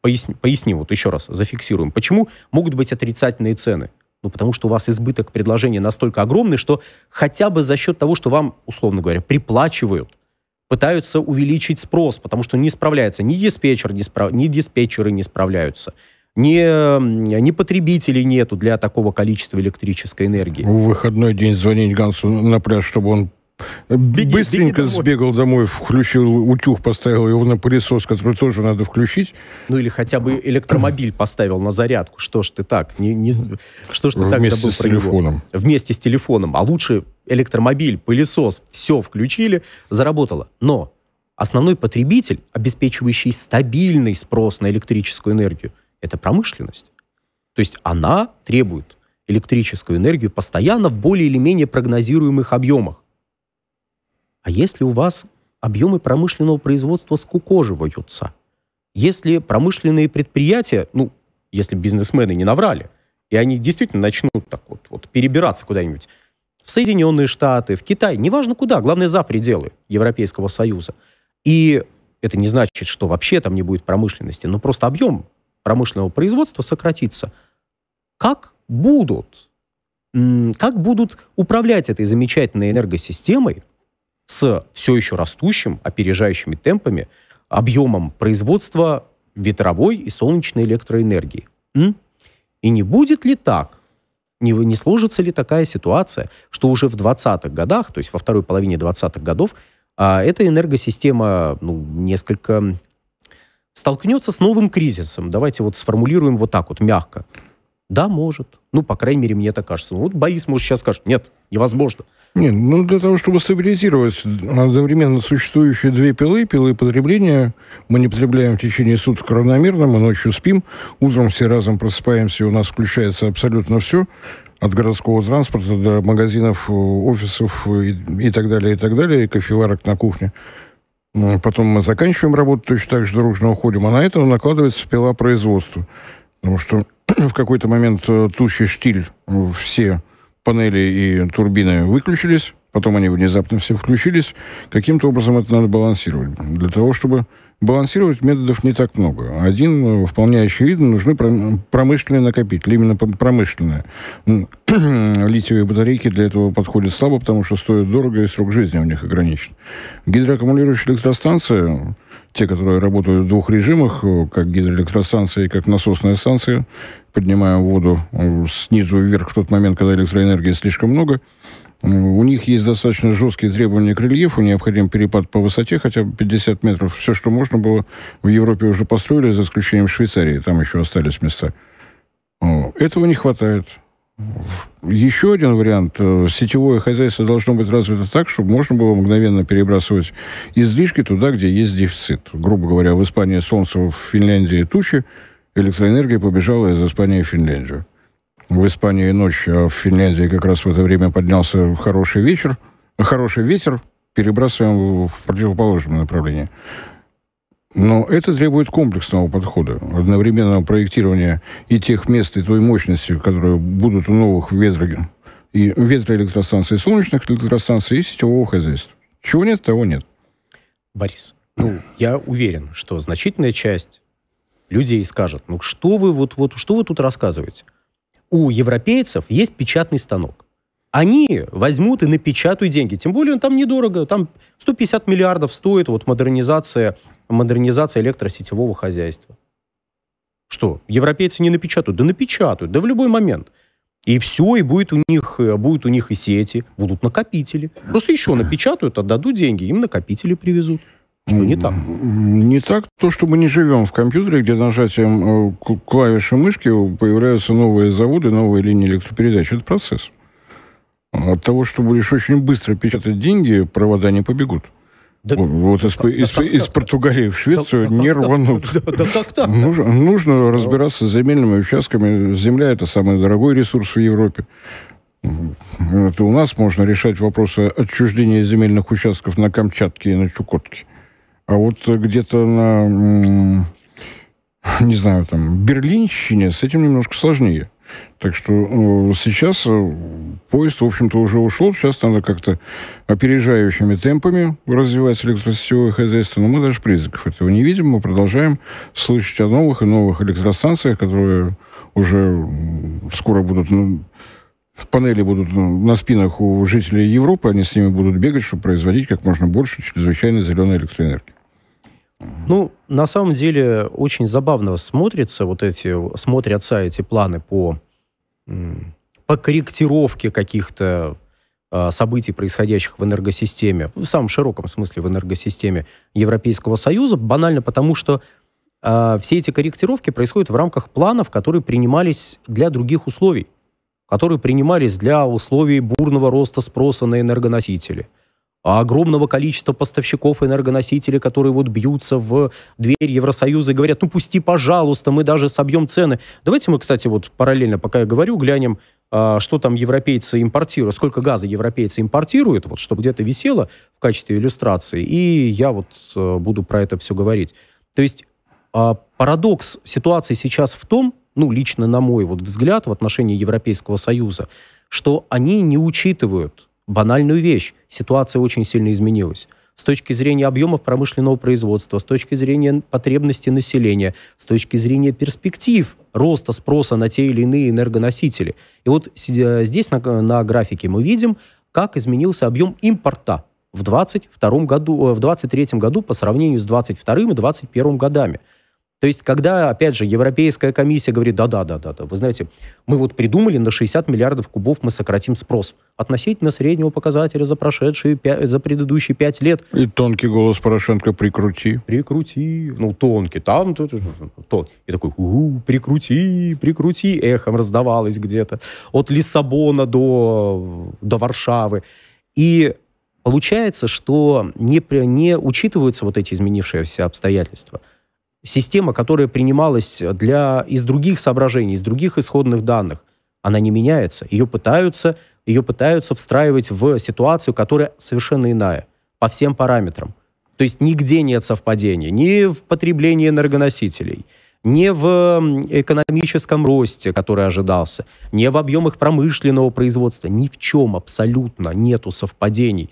поясни, поясни вот еще раз, зафиксируем, почему могут быть отрицательные цены? Ну, потому что у вас избыток предложения настолько огромный, что хотя бы за счет того, что вам, условно говоря, приплачивают, пытаются увеличить спрос, потому что не справляется ни диспетчер, не справ... ни диспетчеры не справляются ни, ни потребителей нету для такого количества электрической энергии. В выходной день звонить Гансу на пляж, чтобы он Беги, Быстренько беги домой. сбегал домой, включил утюг, поставил его на пылесос, который тоже надо включить. Ну или хотя бы электромобиль поставил на зарядку. Что ж ты так? Не, не, что ж ты Вместе так забыл с про телефоном. Него? Вместе с телефоном. А лучше электромобиль, пылесос, все включили, заработало. Но основной потребитель, обеспечивающий стабильный спрос на электрическую энергию, это промышленность. То есть она требует электрическую энергию постоянно в более или менее прогнозируемых объемах. А если у вас объемы промышленного производства скукоживаются, если промышленные предприятия, ну, если бизнесмены не наврали, и они действительно начнут так вот, вот перебираться куда-нибудь в Соединенные Штаты, в Китай, неважно куда, главное за пределы Европейского Союза. И это не значит, что вообще там не будет промышленности, но просто объем промышленного производства сократится. Как будут, как будут управлять этой замечательной энергосистемой с все еще растущим, опережающими темпами объемом производства ветровой и солнечной электроэнергии. М? И не будет ли так, не, не сложится ли такая ситуация, что уже в 20-х годах, то есть во второй половине 20-х годов, а, эта энергосистема ну, несколько столкнется с новым кризисом. Давайте вот сформулируем вот так вот, мягко. Да, может. Ну, по крайней мере, мне так кажется. Вот Борис, может, сейчас скажет, нет, невозможно. Нет, ну, для того, чтобы стабилизировать одновременно существующие две пилы, пилы потребления, мы не потребляем в течение суток равномерно, мы ночью спим, утром все разом просыпаемся, и у нас включается абсолютно все, от городского транспорта до магазинов, офисов и, и так далее, и так далее, и кофеварок на кухне. Ну, потом мы заканчиваем работу, точно так же дружно уходим, а на это накладывается пила производства. Потому что *clears throat* в какой-то момент э, тущий штиль, все панели и турбины выключились, потом они внезапно все включились. Каким-то образом это надо балансировать. Для того, чтобы балансировать, методов не так много. Один, э, вполне очевидно, нужны промышленные накопители, именно промышленные. *clears throat* Литиевые батарейки для этого подходят слабо, потому что стоят дорого, и срок жизни у них ограничен. Гидроаккумулирующие электростанции те, которые работают в двух режимах, э, как гидроэлектростанция и как насосная станция, поднимаем воду э, снизу вверх в тот момент, когда электроэнергии слишком много. Э, у них есть достаточно жесткие требования к рельефу, необходим перепад по высоте, хотя бы 50 метров. Все, что можно было, в Европе уже построили, за исключением Швейцарии. Там еще остались места. Этого не хватает. Еще один вариант. Э, сетевое хозяйство должно быть развито так, чтобы можно было мгновенно перебрасывать излишки туда, где есть дефицит. Грубо говоря, в Испании солнце, в Финляндии тучи, электроэнергия побежала из Испании в Финляндию. В Испании ночь, а в Финляндии как раз в это время поднялся хороший вечер, хороший ветер, перебрасываем в противоположном направлении. Но это требует комплексного подхода, одновременного проектирования и тех мест, и той мощности, которые будут у новых ветро, и ветроэлектростанций, и солнечных электростанций, и сетевого хозяйства. Чего нет, того нет. Борис, ну, я уверен, что значительная часть людей скажет, ну, что вы, вот, вот, что вы тут рассказываете? У европейцев есть печатный станок. Они возьмут и напечатают деньги. Тем более он там недорого. Там 150 миллиардов стоит вот модернизация модернизация электросетевого хозяйства. Что, европейцы не напечатают? Да напечатают, да в любой момент. И все, и будет у них, э, будут у них и сети, будут накопители. Просто еще напечатают, отдадут деньги, им накопители привезут. Что не так? Не так то, что мы не живем в компьютере, где нажатием э, клавиши мышки появляются новые заводы, новые линии электропередач. Это процесс. От того, что будешь очень быстро печатать деньги, провода не побегут. Да, вот из, да, из, да, из Португалии в Швецию да, не рванут. Да, да, как так? *laughs* Нужно, нужно разбираться с земельными участками. Земля – это самый дорогой ресурс в Европе. Это у нас можно решать вопросы отчуждения земельных участков на Камчатке и на Чукотке. А вот где-то на, не знаю, там, Берлинщине с этим немножко сложнее. Так что э, сейчас э, поезд, в общем-то, уже ушел. Сейчас надо как-то опережающими темпами развивать электросетевое хозяйство. Но мы даже признаков этого не видим. Мы продолжаем слышать о новых и новых электростанциях, которые уже скоро будут... Ну, панели будут ну, на спинах у жителей Европы, они с ними будут бегать, чтобы производить как можно больше чрезвычайно зеленой электроэнергии. Ну, на самом деле, очень забавно смотрится вот эти, смотрятся эти планы по, по корректировке каких-то э, событий, происходящих в энергосистеме, в самом широком смысле в энергосистеме Европейского Союза, банально потому, что э, все эти корректировки происходят в рамках планов, которые принимались для других условий, которые принимались для условий бурного роста спроса на энергоносители – а огромного количества поставщиков энергоносителей, которые вот бьются в дверь Евросоюза и говорят, ну пусти, пожалуйста, мы даже собьем цены. Давайте мы, кстати, вот параллельно, пока я говорю, глянем, а, что там европейцы импортируют, сколько газа европейцы импортируют, вот чтобы где-то висело в качестве иллюстрации, и я вот э, буду про это все говорить. То есть а, парадокс ситуации сейчас в том, ну, лично на мой вот взгляд в отношении Европейского Союза, что они не учитывают банальную вещь. Ситуация очень сильно изменилась. С точки зрения объемов промышленного производства, с точки зрения потребностей населения, с точки зрения перспектив роста спроса на те или иные энергоносители. И вот здесь на, на графике мы видим, как изменился объем импорта в 22 году, э, в 23 году по сравнению с 22 и 21 годами. То есть, когда, опять же, Европейская комиссия говорит, да-да-да-да, вы знаете, мы вот придумали, на 60 миллиардов кубов мы сократим спрос относительно среднего показателя за прошедшие, 5, за предыдущие 5 лет. И тонкий голос Порошенко «прикрути». Прикрути. Ну, тонкий, там, тут, тон. И такой, у прикрути, прикрути, эхом раздавалось где-то. От Лиссабона до, до Варшавы. И получается, что не, не учитываются вот эти изменившиеся обстоятельства – система, которая принималась для, из других соображений, из других исходных данных, она не меняется. Ее пытаются, ее пытаются встраивать в ситуацию, которая совершенно иная по всем параметрам. То есть нигде нет совпадения, ни в потреблении энергоносителей, ни в экономическом росте, который ожидался, ни в объемах промышленного производства, ни в чем абсолютно нету совпадений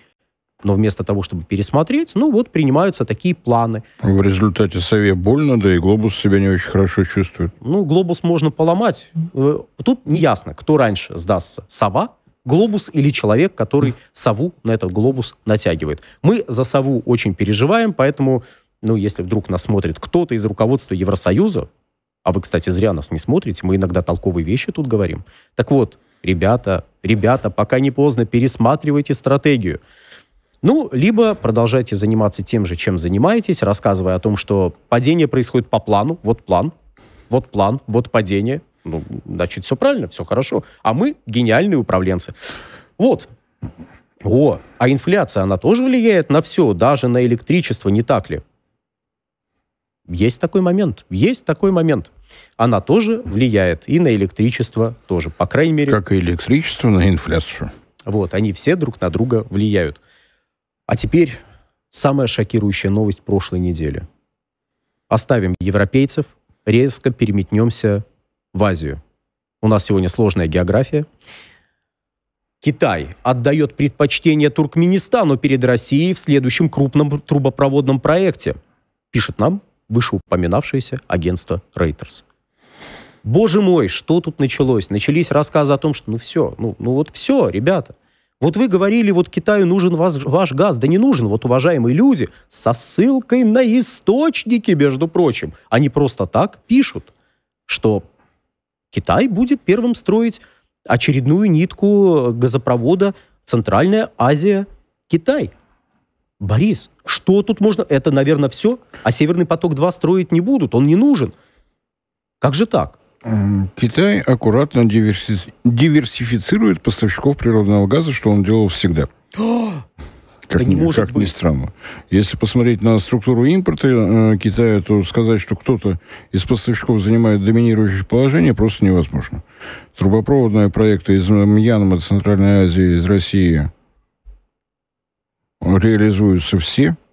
но вместо того, чтобы пересмотреть, ну вот принимаются такие планы. В результате сове больно, да и глобус себя не очень хорошо чувствует. Ну, глобус можно поломать. Э, тут не ясно, кто раньше сдастся. Сова, глобус или человек, который сову на этот глобус натягивает. Мы за сову очень переживаем, поэтому, ну, если вдруг нас смотрит кто-то из руководства Евросоюза, а вы, кстати, зря нас не смотрите, мы иногда толковые вещи тут говорим. Так вот, ребята, ребята, пока не поздно, пересматривайте стратегию. Ну, либо продолжайте заниматься тем же, чем занимаетесь, рассказывая о том, что падение происходит по плану, вот план, вот план, вот падение. Ну, значит, все правильно, все хорошо. А мы гениальные управленцы. Вот. О, а инфляция, она тоже влияет на все, даже на электричество, не так ли? Есть такой момент, есть такой момент. Она тоже влияет и на электричество тоже, по крайней мере. Как и электричество на инфляцию. Вот, они все друг на друга влияют. А теперь самая шокирующая новость прошлой недели. Оставим европейцев, резко переметнемся в Азию. У нас сегодня сложная география. Китай отдает предпочтение Туркменистану перед Россией в следующем крупном трубопроводном проекте, пишет нам вышеупоминавшееся агентство Reuters. Боже мой, что тут началось? Начались рассказы о том, что ну все, ну, ну вот все, ребята – вот вы говорили, вот Китаю нужен ваш, ваш газ. Да не нужен. Вот, уважаемые люди, со ссылкой на источники, между прочим. Они просто так пишут, что Китай будет первым строить очередную нитку газопровода Центральная Азия, Китай. Борис, что тут можно? Это, наверное, все. А Северный поток-2 строить не будут, он не нужен. Как же так? Китай аккуратно диверси... диверсифицирует поставщиков природного газа, что он делал всегда. *gasps* Как, да не, может как быть. ни странно. Если посмотреть на структуру импорта э, Китая, то сказать, что кто-то из поставщиков занимает доминирующее положение, просто невозможно. Трубопроводные проекты из Мьянмы, Центральной Азии, из России реализуются все –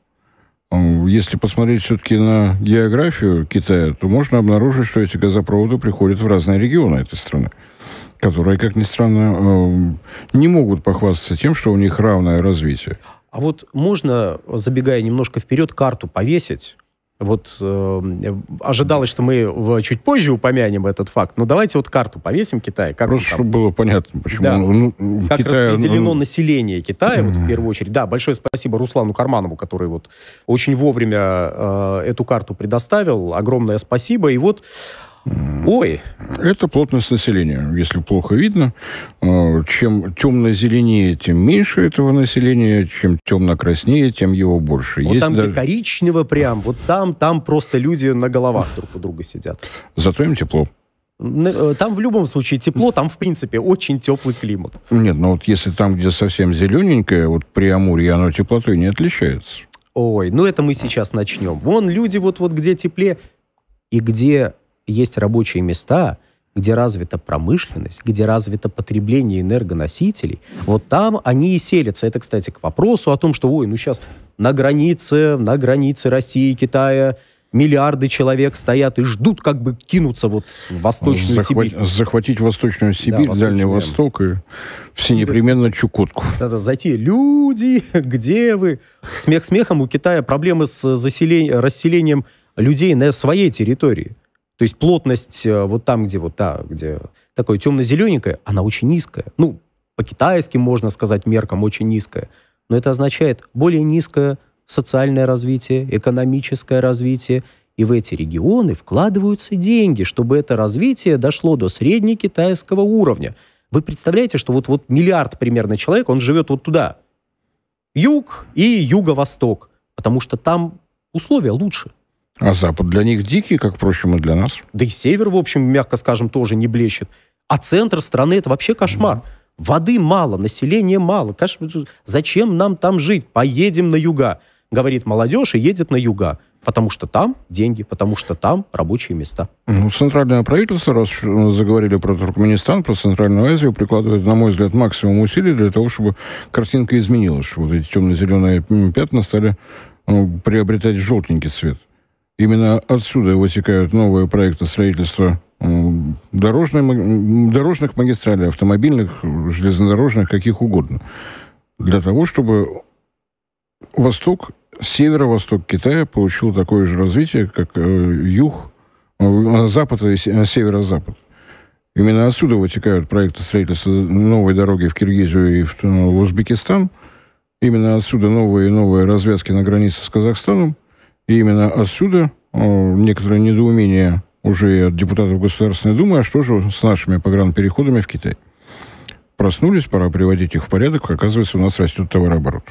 если посмотреть все-таки на географию Китая, то можно обнаружить, что эти газопроводы приходят в разные регионы этой страны, которые, как ни странно, не могут похвастаться тем, что у них равное развитие. А вот можно, забегая немножко вперед, карту повесить вот э, ожидалось, что мы чуть позже упомянем этот факт, но давайте вот карту повесим Китая. Как Просто чтобы было понятно, почему. Да. Ну, как Китая, распределено ну... население Китая, вот, в первую очередь. Да, большое спасибо Руслану Карманову, который вот очень вовремя э, эту карту предоставил. Огромное спасибо. И вот Ой. Это плотность населения. Если плохо видно, э, чем темно-зеленее, тем меньше этого населения, чем темно-краснее, тем его больше. Вот Есть там, даже... где коричнево прям, вот там, там просто люди на головах друг у друга сидят. Зато им тепло. Э, там в любом случае тепло, там, в принципе, очень теплый климат. Нет, ну вот если там, где совсем зелененькое, вот при Амуре оно теплотой не отличается. Ой, ну это мы сейчас начнем. Вон люди вот, вот где теплее и где есть рабочие места, где развита промышленность, где развито потребление энергоносителей, вот там они и селятся. Это, кстати, к вопросу о том, что, ой, ну сейчас на границе, на границе России и Китая миллиарды человек стоят и ждут, как бы кинуться вот в Восточную Захват... Сибирь. Захватить Восточную Сибирь, да, Дальний Восток и все непременно Чукотку. Да-да, зайти. Люди, где вы? Смех смехом, у Китая проблемы с заселением, расселением людей на своей территории. То есть плотность э, вот там, где вот, да, где такое темно-зелененькое, она очень низкая. Ну, по китайским, можно сказать, меркам очень низкая. но это означает более низкое социальное развитие, экономическое развитие, и в эти регионы вкладываются деньги, чтобы это развитие дошло до среднекитайского уровня. Вы представляете, что вот, вот миллиард примерно человек, он живет вот туда. Юг и юго-восток, потому что там условия лучше. А Запад для них дикий, как, впрочем, и для нас. Да и север, в общем, мягко скажем, тоже не блещет. А центр страны это вообще кошмар. Воды мало, населения мало. Кошмар. Зачем нам там жить? Поедем на юга. Говорит молодежь и едет на юга. Потому что там деньги, потому что там рабочие места. Ну, центральное правительство, раз заговорили про Туркменистан, про Центральную Азию, прикладывает, на мой взгляд, максимум усилий для того, чтобы картинка изменилась. Вот эти темно-зеленые пятна стали ну, приобретать желтенький цвет. Именно отсюда вытекают новые проекты строительства дорожной, дорожных магистралей, автомобильных, железнодорожных, каких угодно. Для того, чтобы Восток, северо-восток Китая получил такое же развитие, как э, юг, э, запад и северо-запад. Именно отсюда вытекают проекты строительства новой дороги в Киргизию и в, в Узбекистан. Именно отсюда новые и новые развязки на границе с Казахстаном. И именно отсюда э, некоторое недоумение уже и от депутатов Государственной Думы, а что же с нашими погранпереходами в Китай? Проснулись, пора приводить их в порядок, оказывается, у нас растет товарооборот.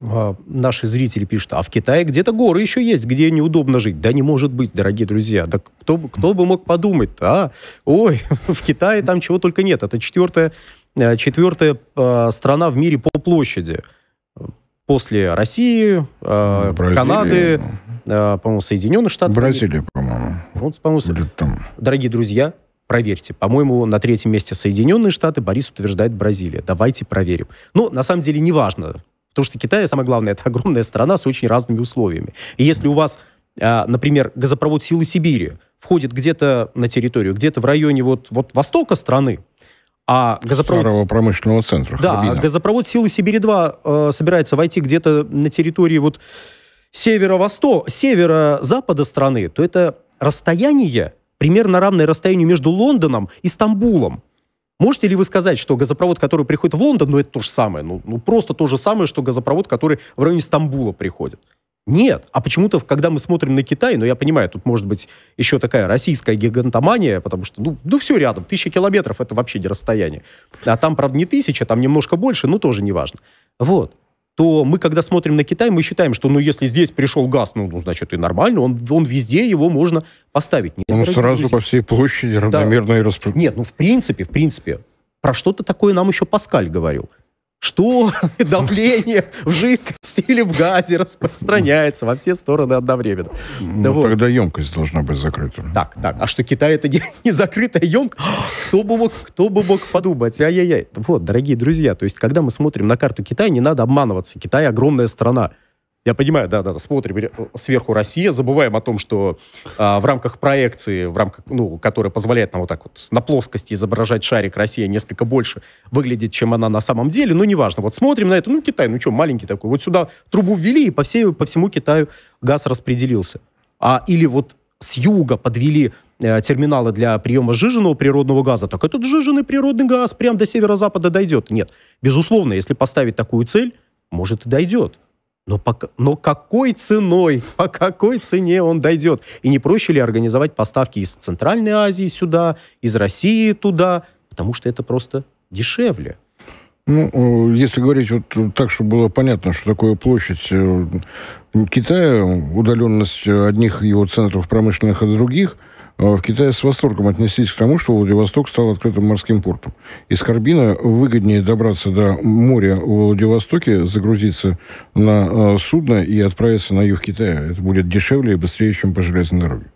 А, наши зрители пишут, а в Китае где-то горы еще есть, где неудобно жить. Да не может быть, дорогие друзья. Да кто, кто бы мог подумать а? Ой, *laughs* в Китае там чего только нет. Это четвертая, э, четвертая э, страна в мире по площади. После России, э, Канады, э, по-моему, Соединенных Штатов. Бразилия, по-моему. Вот, по-моему, там. Дорогие друзья, проверьте. По-моему, на третьем месте Соединенные Штаты, Борис утверждает Бразилия. Давайте проверим. Ну, на самом деле, неважно. Потому что Китай, самое главное, *laughs* это огромная страна с очень разными условиями. И если у вас, а, например, газопровод «Силы Сибири» входит где-то на территорию, где-то в районе вот, вот востока страны, а газопровод... Старого промышленного центра. Да, а газопровод «Силы Сибири-2» э, собирается войти где-то на территории вот северо-востока, северо-запада страны, то это расстояние примерно равное расстоянию между Лондоном и Стамбулом. Можете ли вы сказать, что газопровод, который приходит в Лондон, ну это то же самое, ну, ну просто то же самое, что газопровод, который в районе Стамбула приходит? Нет. А почему-то, когда мы смотрим на Китай, ну, я понимаю, тут может быть еще такая российская гигантомания, потому что, ну, ну все рядом, тысяча километров, это вообще не расстояние. А там, правда, не тысяча, там немножко больше, но тоже не важно. Вот то мы, когда смотрим на Китай, мы считаем, что, ну, если здесь пришел газ, ну, ну значит, и нормально, он, он везде, его можно поставить. Нет, он сразу друзья. по всей площади равномерно да. и распределен. Нет, ну, в принципе, в принципе, про что-то такое нам еще Паскаль говорил что *laughs* давление в жидкости или в газе распространяется во все стороны одновременно. Ну, да тогда вот. емкость должна быть закрыта. Так, так. А что Китай это не, не закрытая емкость? *gasps* Кто бы, мог, кто бы мог подумать? Ай-яй-яй. Вот, дорогие друзья, то есть, когда мы смотрим на карту Китая, не надо обманываться. Китай огромная страна. Я понимаю, да, да, смотрим сверху Россия, забываем о том, что а, в рамках проекции, в рамках, ну, которая позволяет нам вот так вот на плоскости изображать шарик, Россия несколько больше выглядит, чем она на самом деле, но неважно. Вот смотрим на это, ну, Китай, ну что, маленький такой, вот сюда трубу ввели, и по, всей, по всему Китаю газ распределился. А, или вот с юга подвели э, терминалы для приема сжиженного природного газа, так этот сжиженный природный газ прям до северо-запада дойдет. Нет, безусловно, если поставить такую цель, может и дойдет. Но, по, но какой ценой, *laughs* по какой цене он дойдет? И не проще ли организовать поставки из Центральной Азии сюда, из России туда? Потому что это просто дешевле. Ну, если говорить вот так, чтобы было понятно, что такое площадь э, Китая, удаленность одних его центров промышленных от других – в Китае с восторгом отнеслись к тому, что Владивосток стал открытым морским портом. Из Карбина выгоднее добраться до моря в Владивостоке, загрузиться на э, судно и отправиться на юг Китая. Это будет дешевле и быстрее, чем по железной дороге.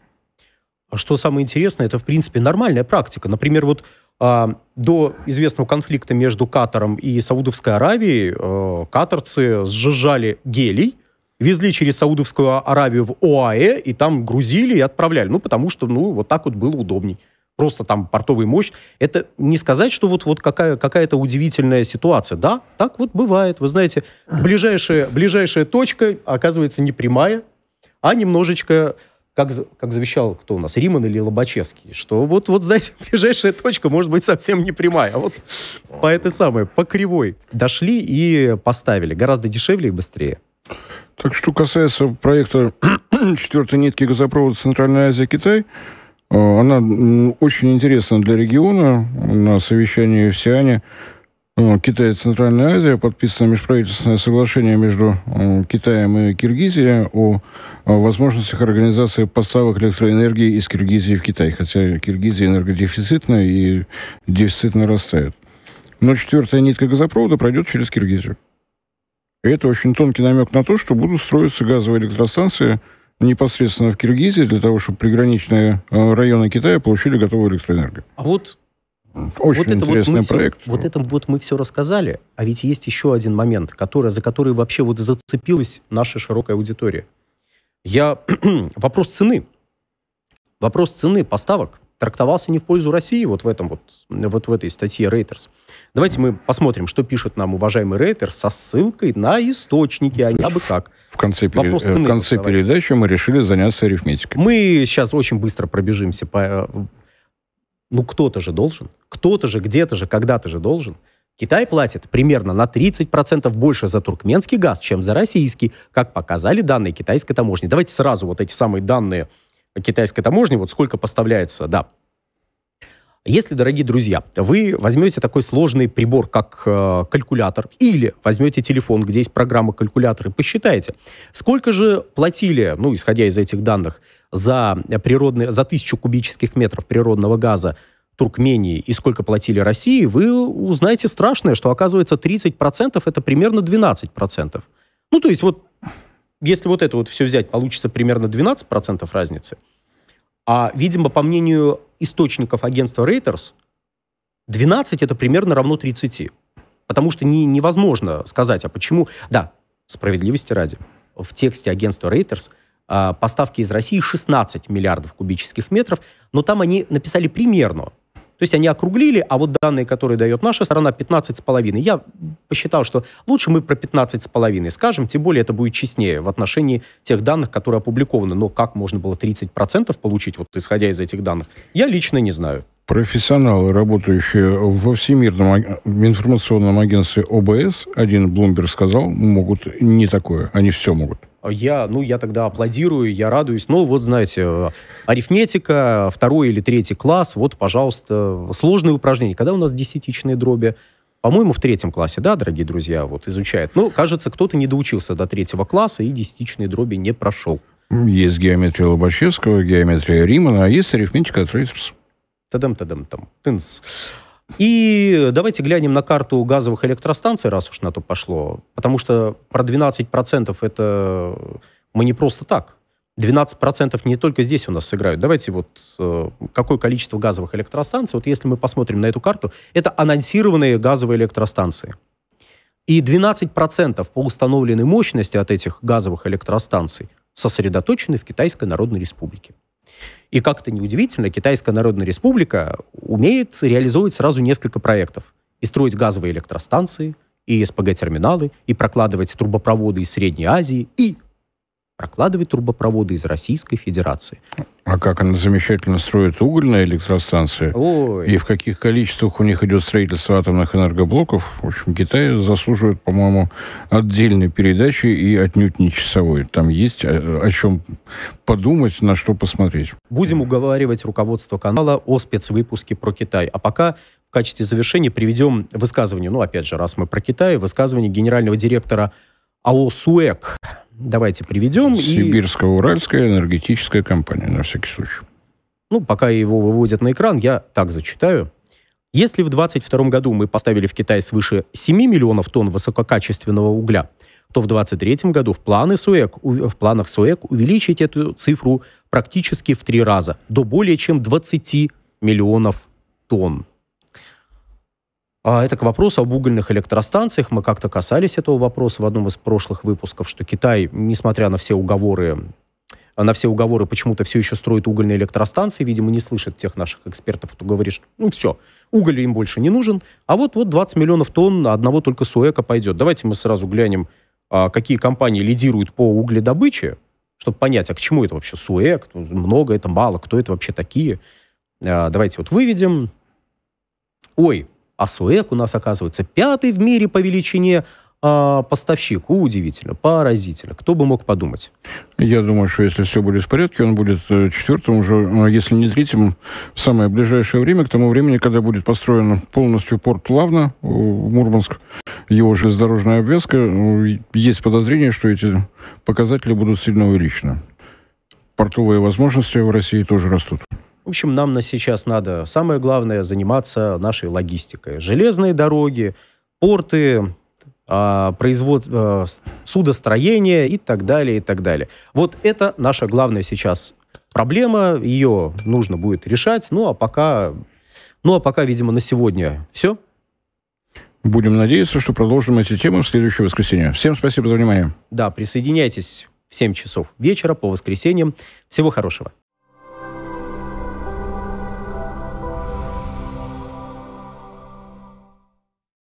А что самое интересное, это, в принципе, нормальная практика. Например, вот а, до известного конфликта между Катаром и Саудовской Аравией а, катарцы сжижали гелий, везли через Саудовскую Аравию в ОАЭ, и там грузили и отправляли. Ну, потому что, ну, вот так вот было удобней. Просто там портовая мощь. Это не сказать, что вот, вот какая, какая-то удивительная ситуация. Да, так вот бывает. Вы знаете, ближайшая, ближайшая точка оказывается не прямая, а немножечко как, как завещал кто у нас, Риман или Лобачевский, что вот, вот, знаете, *laughs* ближайшая точка может быть совсем не прямая, а вот по этой самой, по кривой дошли и поставили. Гораздо дешевле и быстрее. Так что касается проекта *clears throat* четвертой нитки газопровода Центральная Азия Китай, э, она очень интересна для региона. На совещании в Сиане э, Китай и Центральная Азия подписано межправительственное соглашение между э, Китаем и Киргизией о возможностях организации поставок электроэнергии из Киргизии в Китай, хотя Киргизия энергодефицитная и дефицит нарастает. Но четвертая нитка газопровода пройдет через Киргизию. И это очень тонкий намек на то, что будут строиться газовые электростанции непосредственно в Киргизии для того, чтобы приграничные э, районы Китая получили готовую электроэнергию. А вот очень вот интересный вот проект. Все, вот это вот мы все рассказали, а ведь есть еще один момент, который, за который вообще вот зацепилась наша широкая аудитория. Я *clears throat* вопрос цены, вопрос цены поставок трактовался не в пользу России вот в этом вот, вот в этой статье Reuters. Давайте мы посмотрим, что пишет нам уважаемый Рейтер со ссылкой на источники, а не абы как. В конце, пере... в конце передачи мы решили заняться арифметикой. Мы сейчас очень быстро пробежимся по... Ну, кто-то же должен. Кто-то же, где-то же, когда-то же должен. Китай платит примерно на 30% больше за туркменский газ, чем за российский, как показали данные китайской таможни. Давайте сразу вот эти самые данные китайской таможни, вот сколько поставляется, да. Если, дорогие друзья, вы возьмете такой сложный прибор, как э, калькулятор, или возьмете телефон, где есть программа калькулятор, и посчитаете, сколько же платили, ну, исходя из этих данных, за, природные, за тысячу кубических метров природного газа Туркмении и сколько платили России, вы узнаете страшное, что оказывается 30% это примерно 12%. Ну, то есть вот если вот это вот все взять, получится примерно 12% разницы. А, видимо, по мнению источников агентства Reuters, 12 это примерно равно 30. Потому что не, невозможно сказать, а почему... Да, справедливости ради. В тексте агентства Reuters а, поставки из России 16 миллиардов кубических метров, но там они написали примерно. То есть они округлили, а вот данные, которые дает наша сторона, 15,5. Я посчитал, что лучше мы про 15,5 скажем, тем более это будет честнее в отношении тех данных, которые опубликованы. Но как можно было 30% получить, вот исходя из этих данных, я лично не знаю. Профессионалы, работающие во Всемирном информационном агентстве ОБС, один Блумберг сказал, могут не такое, они все могут я, ну, я тогда аплодирую, я радуюсь. Ну, вот, знаете, арифметика, второй или третий класс, вот, пожалуйста, сложные упражнения. Когда у нас десятичные дроби? По-моему, в третьем классе, да, дорогие друзья, вот, изучает. Ну, кажется, кто-то не доучился до третьего класса и десятичные дроби не прошел. Есть геометрия Лобачевского, геометрия Римана, а есть арифметика от Рейтерса. Тадам-тадам-там. Тынс. И давайте глянем на карту газовых электростанций, раз уж на то пошло. Потому что про 12% это мы не просто так. 12% не только здесь у нас сыграют. Давайте вот э, какое количество газовых электростанций. Вот если мы посмотрим на эту карту, это анонсированные газовые электростанции. И 12% по установленной мощности от этих газовых электростанций сосредоточены в Китайской Народной Республике. И как это неудивительно, Китайская Народная Республика умеет реализовывать сразу несколько проектов. И строить газовые электростанции, и СПГ-терминалы, и прокладывать трубопроводы из Средней Азии, и прокладывать трубопроводы из Российской Федерации. А как она замечательно строит угольные электростанции, Ой. и в каких количествах у них идет строительство атомных энергоблоков, в общем, Китай заслуживает, по-моему, отдельной передачи и отнюдь не часовой. Там есть о, о чем подумать, на что посмотреть. Будем уговаривать руководство канала о спецвыпуске про Китай. А пока в качестве завершения приведем высказывание, ну, опять же, раз мы про Китай, высказывание генерального директора АО «СУЭК» Давайте приведем. Сибирско-Уральская энергетическая компания, на всякий случай. Ну, пока его выводят на экран, я так зачитаю. Если в 2022 году мы поставили в Китай свыше 7 миллионов тонн высококачественного угля, то в 2023 году в, планы СУЭК, в планах СУЭК увеличить эту цифру практически в три раза, до более чем 20 миллионов тонн. А это к вопросу об угольных электростанциях. Мы как-то касались этого вопроса в одном из прошлых выпусков, что Китай, несмотря на все уговоры, на все уговоры почему-то все еще строит угольные электростанции, видимо, не слышит тех наших экспертов, кто говорит, что ну все, уголь им больше не нужен, а вот, вот 20 миллионов тонн одного только Суэка пойдет. Давайте мы сразу глянем, а, какие компании лидируют по угледобыче, чтобы понять, а к чему это вообще СУЭК, много это, мало, кто это вообще такие. А, давайте вот выведем. Ой, а СУЭК у нас, оказывается, пятый в мире по величине а поставщик. Удивительно, поразительно. Кто бы мог подумать? Я думаю, что если все будет в порядке, он будет э, четвертым уже, а если не третьим, в самое ближайшее время, к тому времени, когда будет построен полностью порт Лавна в Мурманск, его железнодорожная обвязка, ну, есть подозрение, что эти показатели будут сильно увеличены. Портовые возможности в России тоже растут. В общем, нам на сейчас надо, самое главное, заниматься нашей логистикой. Железные дороги, порты, а, производ, а, судостроения и так далее, и так далее. Вот это наша главная сейчас проблема, ее нужно будет решать, ну а пока, ну а пока, видимо, на сегодня все. Будем надеяться, что продолжим эти темы в следующее воскресенье. Всем спасибо за внимание. Да, присоединяйтесь в 7 часов вечера по воскресеньям. Всего хорошего.